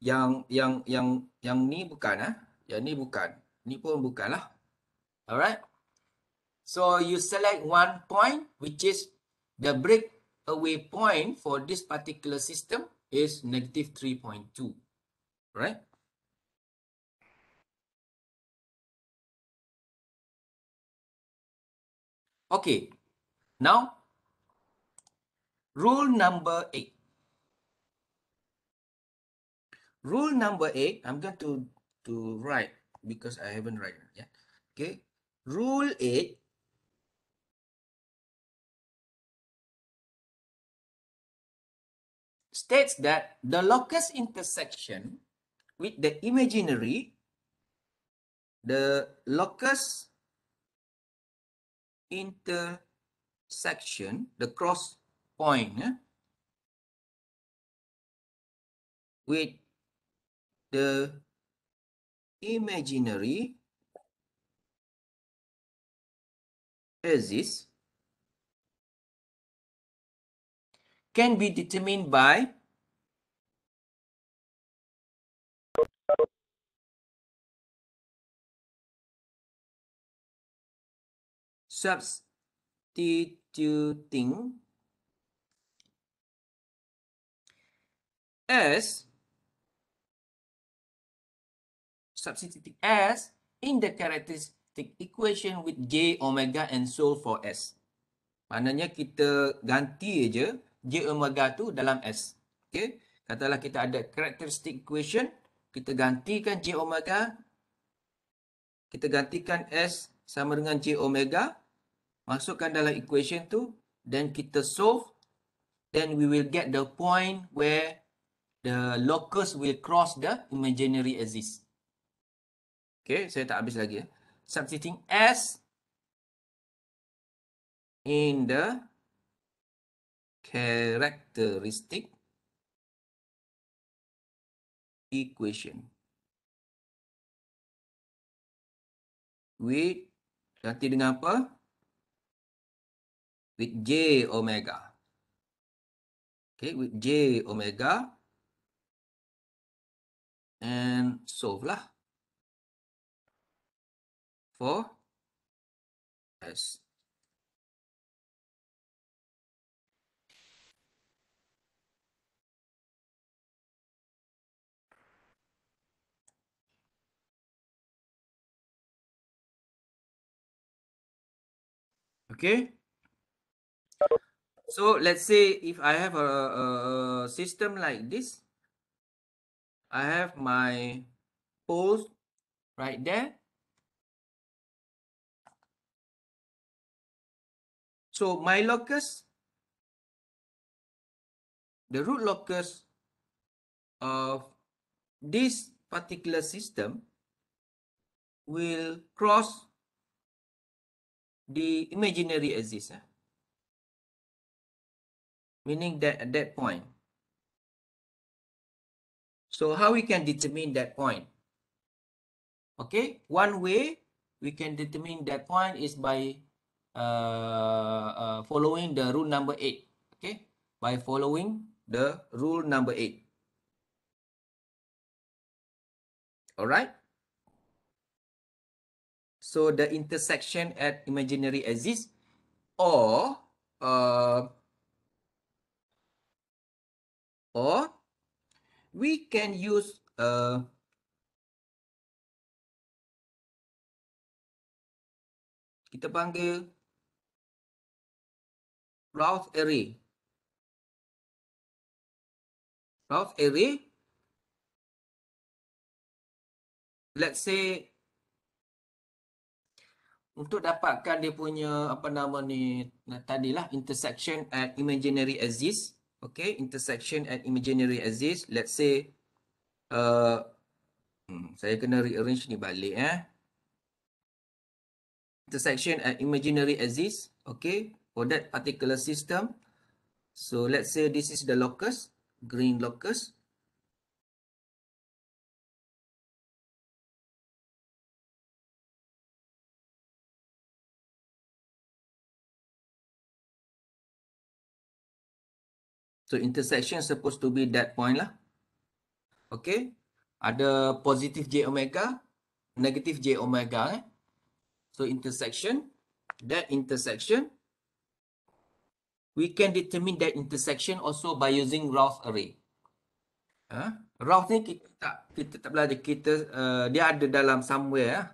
Yang yang yang yang ni bukan ah. Yang ni bukan. Ni pun bukan lah. Alright. So you select one point which is the break away point for this particular system is negative 3.2, right? Okay, now rule number eight. Rule number eight, I'm going to, to write because I haven't written yet. Okay, rule eight states that the locus intersection with the imaginary, the locus intersection, the cross point eh, with the imaginary axis can be determined by substituting as substituting as in the characteristic equation with J omega and solve for S. Maknanya kita ganti aja J omega tu dalam S. Okay. Katalah kita ada characteristic equation. Kita gantikan J omega. Kita gantikan S sama dengan J omega. Masukkan dalam equation tu. Then kita solve. Then we will get the point where the locus will cross the imaginary axis. Okay, saya tak habis lagi. Ya. Substituting S in the characteristic equation with ganti dengan apa? With J omega. Okay, with J omega. And solve lah. For S. Okay. So let's say if I have a, a, system like this, I have my poles right there. So my locus, the root locus of this particular system will cross the imaginary axis. Eh? Meaning that at that point. So how we can determine that point? Okay, one way we can determine that point is by uh, uh, following the rule number 8. Okay, by following the rule number 8. Alright. So the intersection at imaginary axis or uh, or we can use uh, kita panggil Routh array. Routh array. Let's say untuk dapatkan dia punya apa nama ni tadilah intersection at imaginary axis okay? Intersection at imaginary axis let's say uh, hmm, saya kena rearrange ni balik eh? Intersection at imaginary axis okay? For that particular system. So let's say this is the locus green locus So intersection supposed to be that point lah. Okay. Ada positif J omega, negatif J omega. Eh? So intersection, that intersection, we can determine that intersection also by using Routh array. Huh? Ha? Routh ni kita tak, kita tak belajar, kita, uh, dia ada dalam somewhere. Eh?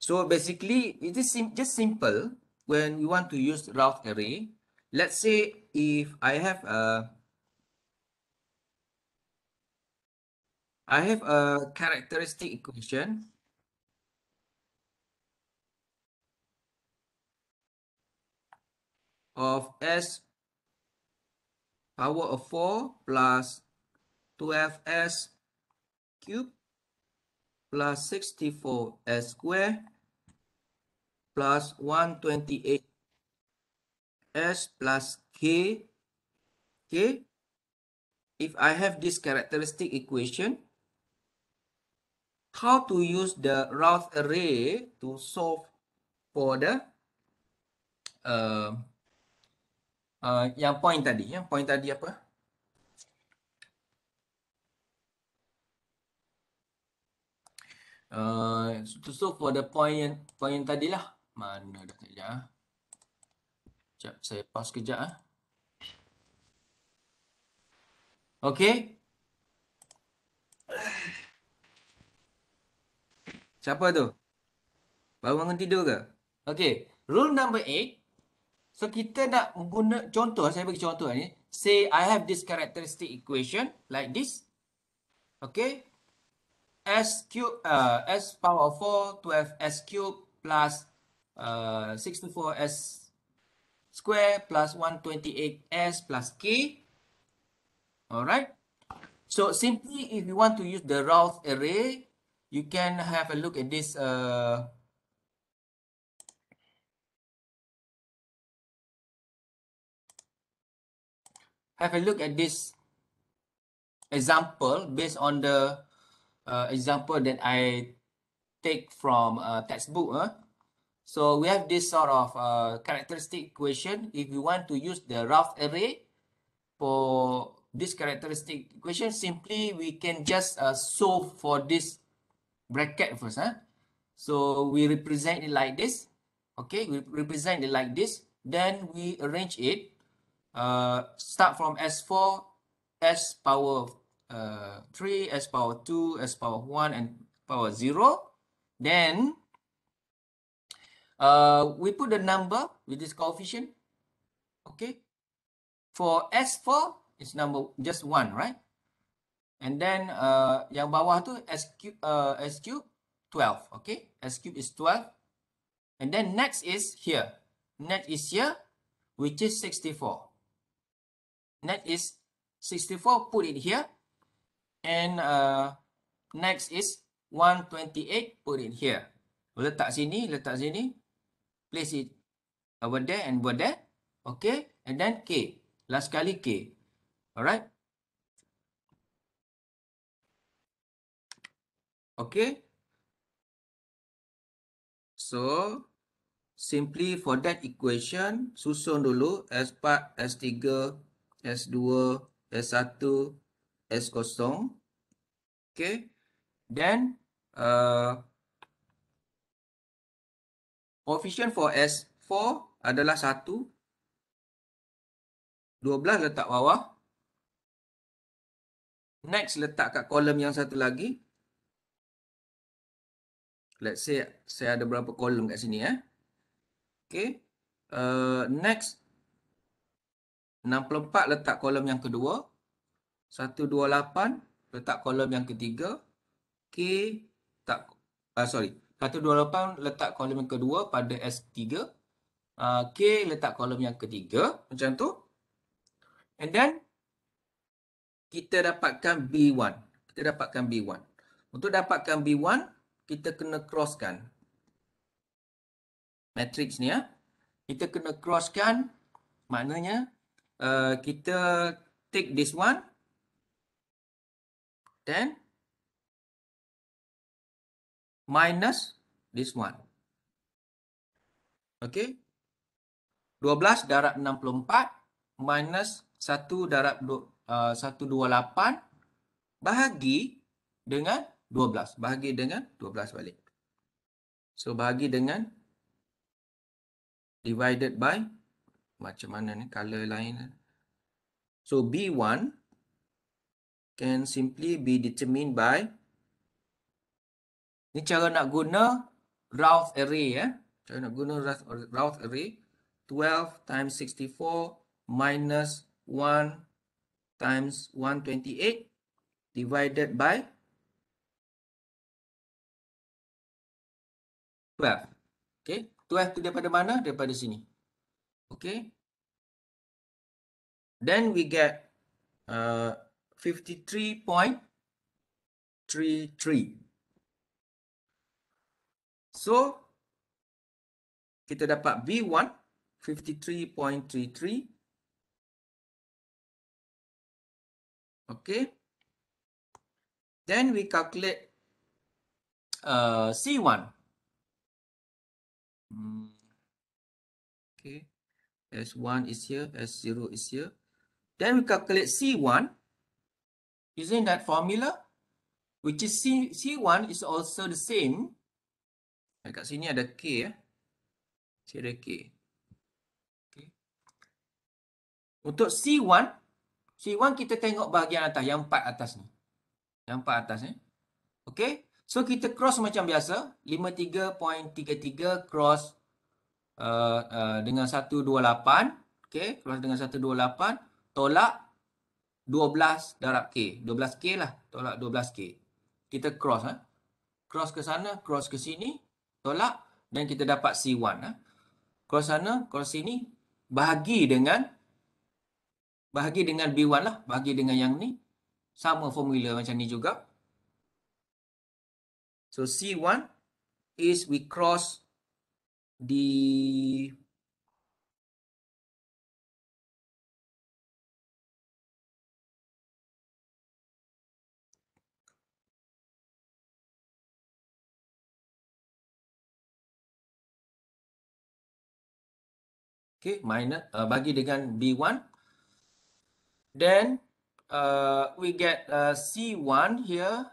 So basically, it is sim just simple when we want to use Routh array let's say if I have a I have a characteristic equation. Of s power of 4 plus 12s cube plus 64s square plus 128 S plus K. Okay. If I have this characteristic equation, how to use the Routh array to solve for the uh, uh, yang point tadi. Yang point tadi apa? Uh, to solve for the point point tadi lah. Mana dah sekejap. Sekejap, saya pause kejap. Ah. Okey. Siapa tu? Baru bangun tidur ke? Okay. Rule number eight. So kita nak guna contoh. Saya bagi contoh ni. Say I have this characteristic equation like this. Okay. S cube, uh, S power 4 to have S cube plus uh, 64S square plus 128S plus K. Alright. So simply if you want to use the Routh array, you can have a look at this uh, have a look at this example based on the uh, example that I take from a textbook. Huh? So we have this sort of uh, characteristic equation. If you want to use the rough array for this characteristic equation, simply we can just uh, solve for this bracket first. Huh? So we represent it like this. Okay, we represent it like this. Then we arrange it uh, start from S4, S power uh, 3, S power 2, S power 1, and power 0. Then uh, we put the number with this coefficient. Okay. For S4, it's number just 1, right? And then uh, yang bawah tu S cube, uh, S cube 12. Okay. S cube is 12. And then next is here. Next is here, which is 64 net is 64 put it here and uh, next is 128 put it here letak sini letak sini place it over there and over there. Okay and then k. Last kali k. Alright? Okay so simply for that equation susun dulu s4 s3 S2, S1, S0. Okay. Then, uh, coefficient for S4 adalah 1. 12 letak bawah. Next, letak kat kolom yang satu lagi. Let's say, saya ada berapa kolom kat sini. Eh? Okay. Uh, next, 64 letak kolom yang kedua. 128 letak kolom yang ketiga. K tak uh, sorry. 128 letak kolom yang kedua pada S3. Uh, K letak kolom yang ketiga. Macam tu. And then kita dapatkan B1. Kita dapatkan B1. Untuk dapatkan B1, kita kena crosskan matrix ni ya. Kita kena crosskan maknanya uh, kita take this one then minus this one. Okay. 12 darab 64 minus 1 darab uh, 128 bahagi dengan 12. Bahagi dengan 12 balik. So bahagi dengan divided by macam mana ni color lain so b1 can simply be determined by ni cara nak guna Routh array ya cara nak guna Routh array 12 times 64 minus 1 times 128 divided by 12 okay 12 tu daripada mana daripada sini Okay. Then we get uh, 53.33. So, kita dapat B1, 53.33. Okay. Then we calculate uh, C1. Hmm. Okay. S1 is here, S0 is here. Then we calculate C1 using that formula, which is C, C1 is also the same. Kat sini ada K ya. Sini ada K. Okay. Untuk C1, C1 kita tengok bahagian atas, yang 4 atas ni. Yang 4 atas ni. Okay. So kita cross macam biasa. 53.33 cross uh, uh, dengan 128. Okay. Cross dengan 128. Tolak 12 darab K. 12K lah. Tolak 12K. Kita cross. Eh. Cross ke sana. Cross ke sini. Tolak. Dan kita dapat C1. Eh. Cross sana. Cross sini. Bahagi dengan. Bahagi dengan B1 lah. Bahagi dengan yang ni. Sama formula macam ni juga. So C1 is we cross the Okay, minus uh, bagi dengan B1. Then uh, we get uh, C1 here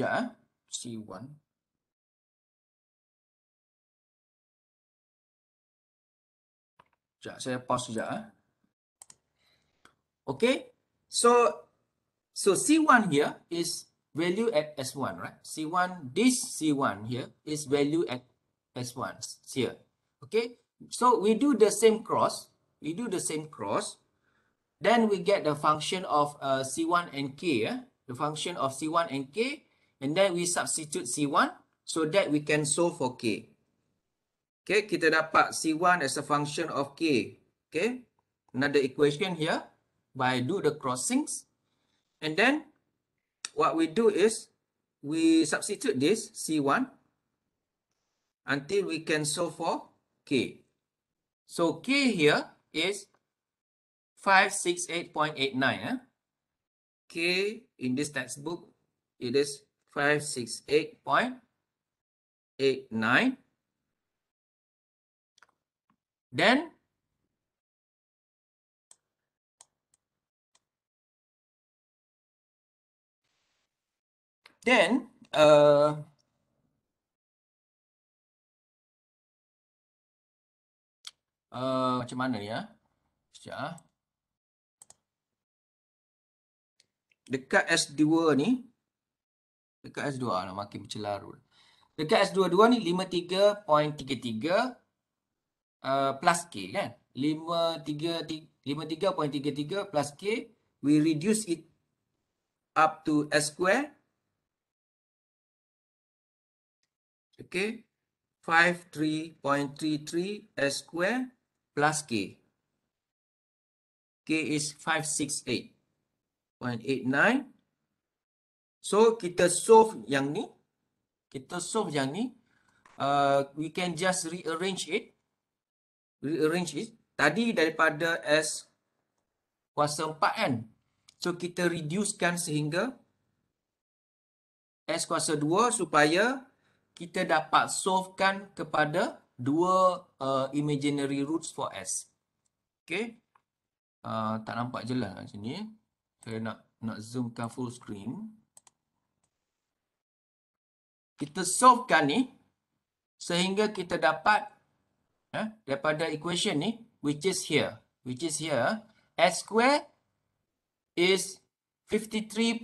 eh. C1. Sekejap, saya pause sekejap eh. Okay. So, so C1 here is value at S1, right? C1, this C1 here is value at S1 here. Okay. So, we do the same cross. We do the same cross. Then we get the function of uh, C1 and K. Eh? The function of C1 and K. And then we substitute C1 so that we can solve for K. Okay, kita dapat C1 as a function of K. Okay, another equation here by do the crossings. And then what we do is we substitute this C1 until we can solve for K. So K here is 568.89. Eh? K in this textbook, it is 568.89 then then uh, uh, macam mana ni ya sekejap ah. dekat S2 ni Dekat S2 lah makin bercelarut. Dekat S22 ni 53.33 uh, plus K kan. 53.33 plus K. We reduce it up to S square. Okay. 53.33 S square plus K. K is 568.89. So kita solve yang ni. Kita solve yang ni. Uh, we can just rearrange it. Rearrange it. Tadi daripada S kuasa 4 kan. So kita reducekan sehingga S kuasa 2 supaya kita dapat solvekan kepada dua uh, imaginary roots for S. Okay. Uh, tak nampak jelas kat sini. Saya nak nak zoomkan full screen kita solvekan ni sehingga kita dapat eh, daripada equation ni which is here. Which is here s square is 53.33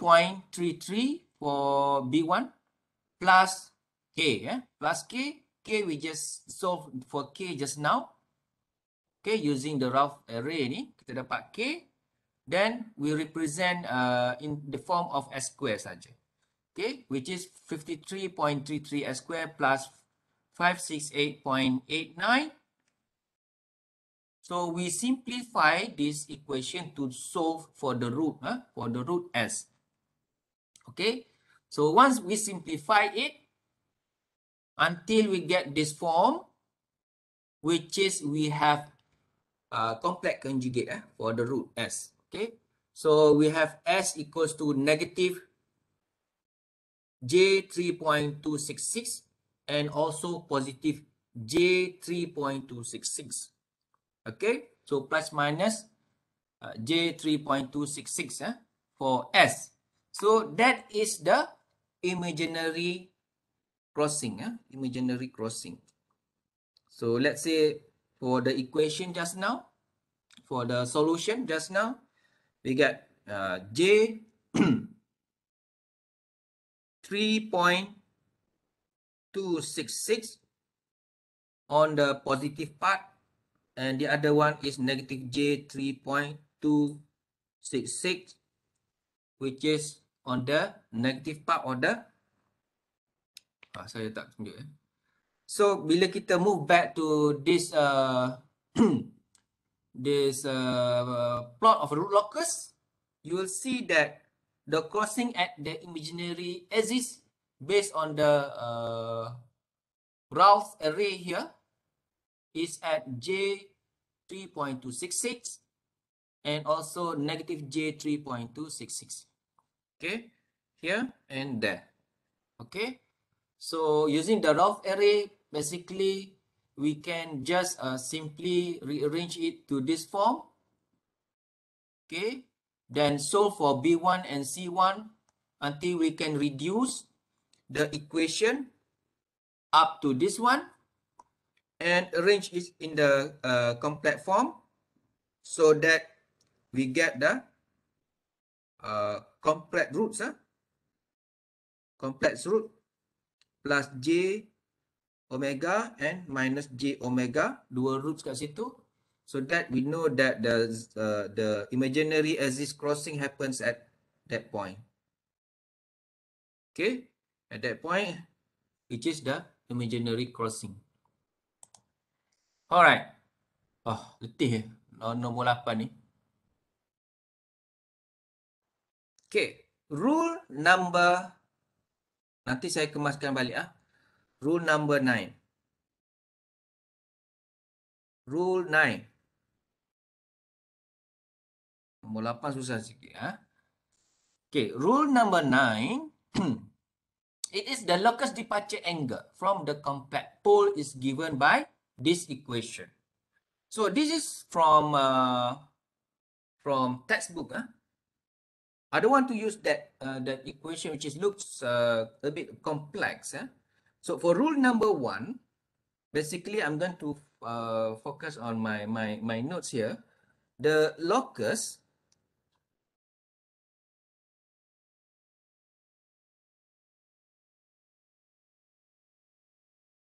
for b1 plus k eh, plus k. K we just solve for k just now. Okay using the rough array ni kita dapat k. Then we represent uh, in the form of s square saja. Okay, which is 53.33 s squared plus 568.89. So we simplify this equation to solve for the root, huh? for the root s. Okay, so once we simplify it until we get this form, which is we have a complex conjugate eh, for the root s. Okay, so we have s equals to negative J3.266 and also positive J3.266. Okay, so plus minus uh, J3.266 uh, for S. So that is the imaginary crossing, eh? imaginary crossing. So let's say for the equation just now, for the solution just now, we get uh, J 3.266 on the positive part and the other one is negative J 3.266 which is on the negative part of the ah, saya tak tunjuk eh. So bila kita move back to this uh, this uh, plot of root locus, you will see that the crossing at the imaginary axis based on the uh, Routh array here is at J 3.266 and also negative J 3.266. Okay, here and there. Okay, so using the Routh array, basically we can just uh, simply rearrange it to this form. Okay, then solve for B1 and C1 until we can reduce the equation up to this one and arrange it in the uh, complex form so that we get the uh, complex roots. Huh? Complex root plus J omega and minus J omega. Dua roots kat situ. So that we know that the uh, the imaginary axis crossing happens at that point. Okay, at that point, which is the imaginary crossing. Alright. Oh, letih eh. Nombor 8 ni. Okay. Rule number. Nanti saya kemaskan balik ah. Rule number 9. Rule 9. Nombor 8 susah sikit. Ha? Okay, rule number 9. it is the locus departure angle from the compact pole is given by this equation. So this is from uh, from textbook. Huh? I don't want to use that uh, that equation which is looks uh, a bit complex. Huh? So for rule number one, basically I'm going to uh, focus on my my my notes here. The locus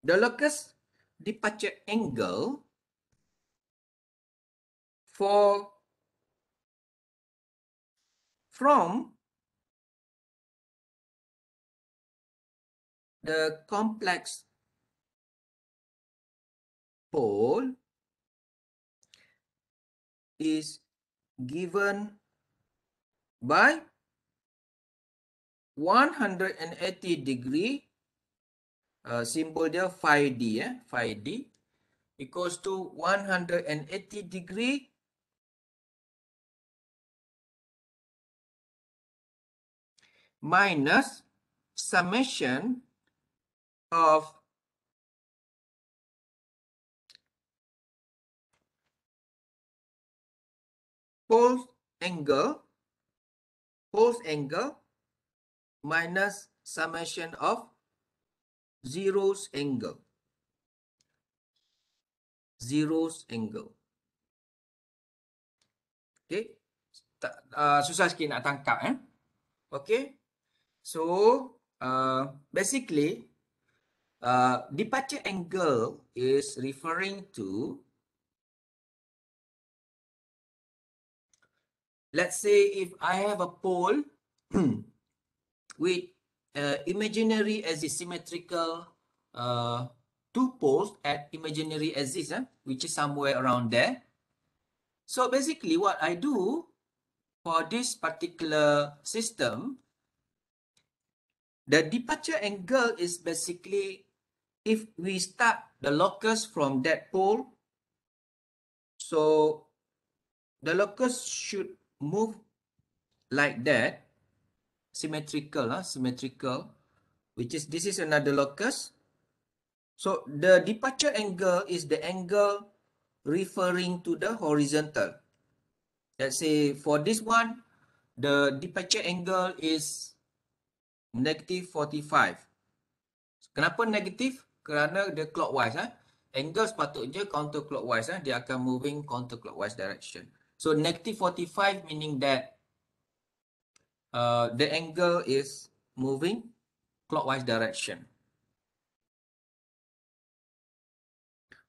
the locus departure angle for from the complex pole is given by 180 degree uh, symbol dia phi d eh. Phi d equals to 180 degree minus summation of pulse angle pulse angle minus summation of zeros angle. Zeros angle. Okay. Uh, susah sikit nak tangkap eh. Okay. So, uh, basically, uh, departure angle is referring to let's say if I have a pole with uh, imaginary axis symmetrical uh, two poles at imaginary axis, eh, which is somewhere around there. So basically what I do for this particular system, the departure angle is basically if we start the locus from that pole, so the locus should move like that symmetrical, uh, symmetrical, which is this is another locus. So the departure angle is the angle referring to the horizontal. Let's say for this one, the departure angle is negative 45. Kenapa negatif? Kerana dia clockwise. Eh? Angle sepatutnya counterclockwise. Eh? Dia akan moving counterclockwise direction. So negative 45 meaning that uh, the angle is moving clockwise direction.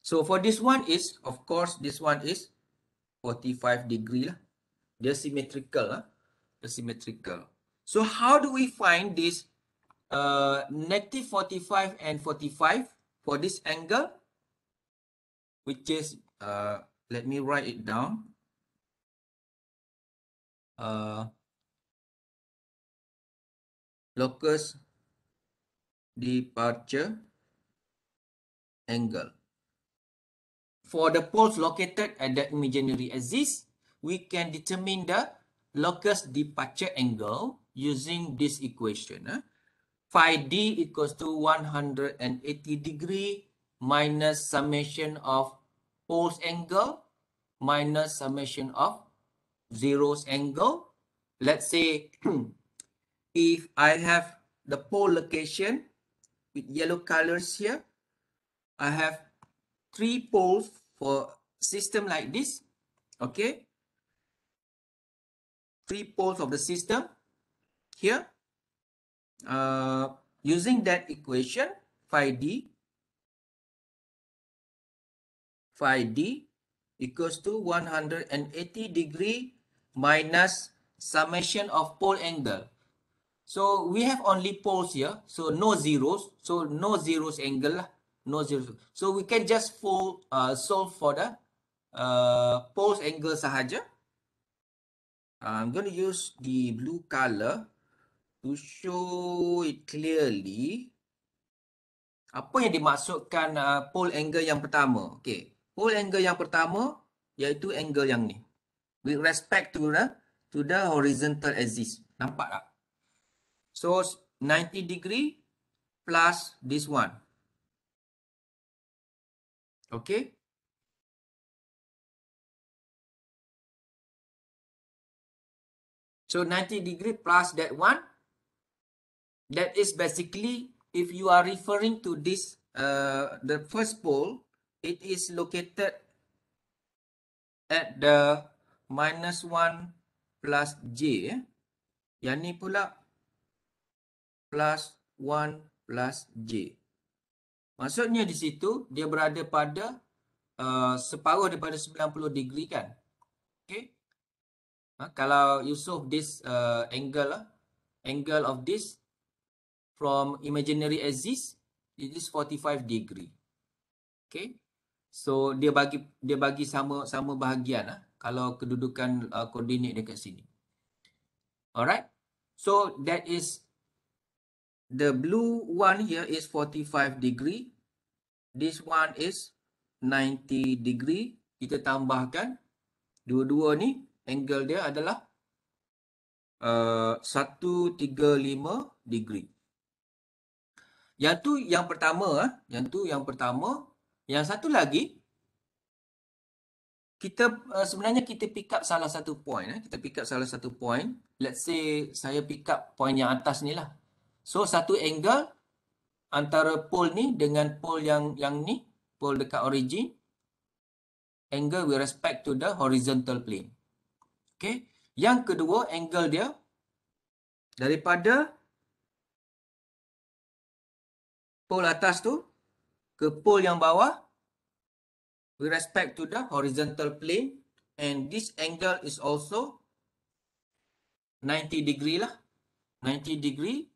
So for this one is, of course, this one is 45 degree lah. Dia symmetrical. Dia symmetrical. So how do we find this uh, negative 45 and 45 for this angle? Which is, uh, let me write it down. Uh, locus departure angle. For the poles located at the imaginary axis, we can determine the locus departure angle using this equation. Eh? Phi d equals to 180 degree minus summation of poles angle minus summation of zeros angle. Let's say if I have the pole location with yellow colors here, I have three poles for system like this. Okay. Three poles of the system here. Uh, using that equation, phi d, phi d equals to 180 degree minus summation of pole angle. So we have only poles here, so no zeros, so no zeros angle no zero. So we can just full uh, solve for the uh, poles angle sahaja. I'm going to use the blue color to show it clearly. Apa yang dimaksudkan uh, pole angle yang pertama? Okay, pole angle yang pertama iaitu angle yang ni. With respect to the to the horizontal axis. Nampak tak? So 90 degree plus this one. Okay. So 90 degree plus that one. That is basically if you are referring to this, uh, the first pole, it is located at the minus 1 plus j. Yang ni pula plus 1 plus j. Maksudnya di situ dia berada pada uh, separuh daripada 90 degree kan. Okay. Ha, kalau you solve this uh, angle lah, angle of this from imaginary axis, it is 45 degree. Okay. So dia bagi dia bagi sama sama bahagian lah kalau kedudukan uh, koordinat dekat sini. Alright. So that is the blue one here is 45 degree. This one is 90 degree. Kita tambahkan dua-dua ni angle dia adalah uh, 135 degree. Yang tu yang pertama, eh. yang tu yang pertama. Yang satu lagi, kita uh, sebenarnya kita pick up salah satu point. Eh. Kita pick up salah satu point. Let's say saya pick up point yang atas ni lah. So satu angle antara pole ni dengan pole yang yang ni, pole dekat origin, angle with respect to the horizontal plane. Okay. Yang kedua angle dia daripada pole atas tu ke pole yang bawah with respect to the horizontal plane and this angle is also 90 degree lah. 90 degree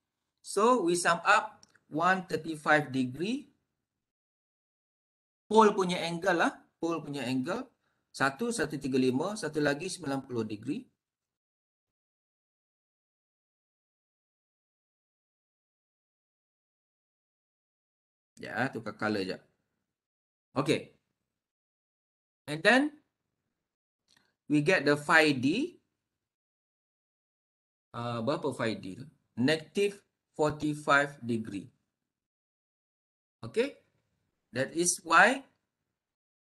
So we sum up 135 degree. Pole punya angle lah. Pole punya angle. Satu, satu tiga lima. Satu lagi 90 degree. Ya, tukar color je. Okay. And then we get the phi d. Uh, berapa phi d tu? Negative 45 degree. Okay. That is why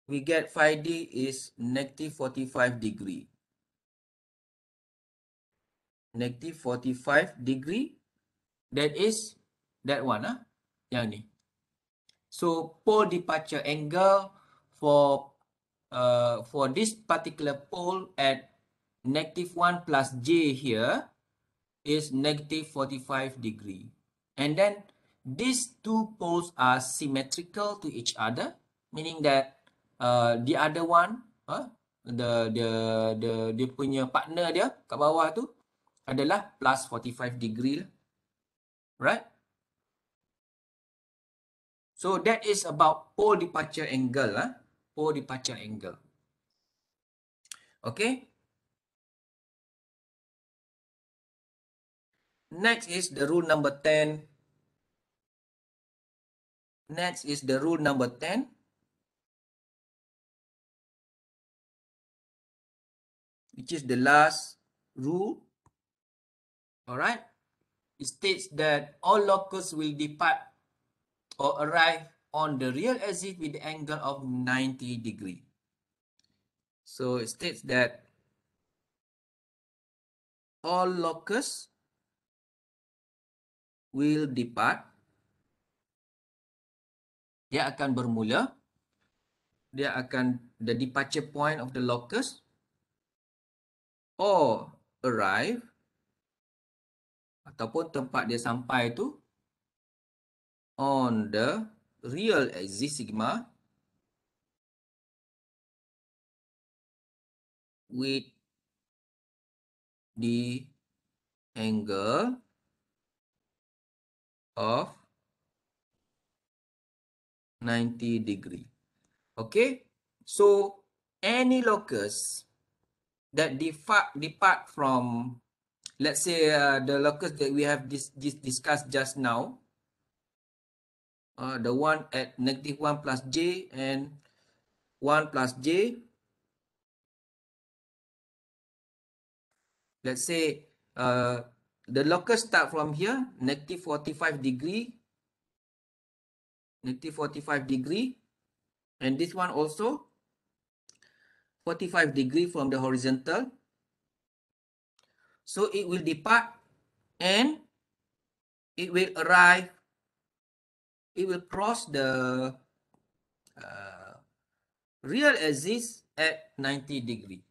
we get phi d is negative 45 degree. Negative 45 degree. That is that one. Huh? Yang ni. So pole departure angle for uh, for this particular pole at negative 1 plus j here is negative 45 degree. And then these two poles are symmetrical to each other, meaning that uh, the other one, uh, the the the dia punya partner dia kat bawah tu adalah plus 45 degree lah. Right? So that is about pole departure angle lah. Pole departure angle. Okay. Next is the rule number 10. Next is the rule number 10. Which is the last rule. Alright. It states that all locus will depart or arrive on the real exit with the angle of 90 degree. So it states that all locus will depart. Dia akan bermula. Dia akan the departure point of the locus. Or arrive. Ataupun tempat dia sampai tu. On the real axis sigma. With the angle of 90 degree. Okay, so any locus that depart depart from, let's say uh, the locus that we have dis, dis, discussed just now, uh, the one at negative 1 plus j and 1 plus j, let's say uh, the locus start from here, negative 45 degree, negative 45 degree, and this one also 45 degree from the horizontal. So it will depart and it will arrive, it will cross the uh, real axis at 90 degree.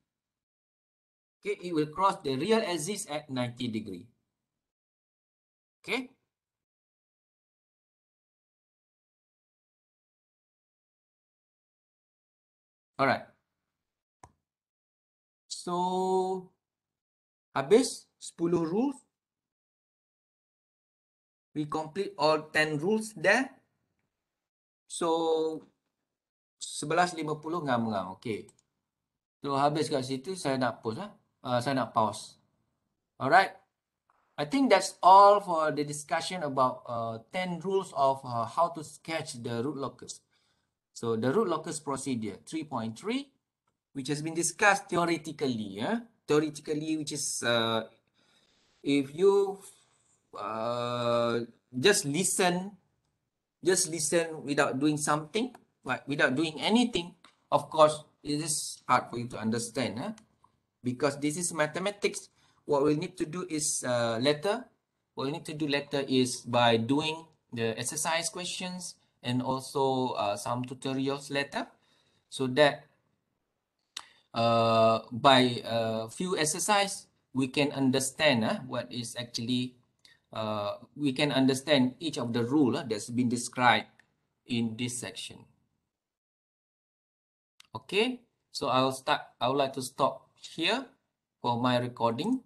Okay, it will cross the real axis at 90 degree. Okay. All right. So, habis 10 rules. We complete all 10 rules there. So, 11.50 ngam-ngam. Okay. So, habis kat situ saya nak pause. Lah. Uh, saya nak pause. Alright. I think that's all for the discussion about uh, 10 rules of uh, how to sketch the root locus. So the root locus procedure 3.3, which has been discussed theoretically. Yeah? Theoretically, which is uh, if you uh, just listen, just listen without doing something, like without doing anything, of course, it is hard for you to understand. Because this is mathematics what we need to do is uh, later. What we need to do later is by doing the exercise questions and also uh, some tutorials later so that uh, by a few exercise we can understand uh, what is actually uh, we can understand each of the rule uh, that's been described in this section. Okay, so I'll start, I would like to stop here for my recording.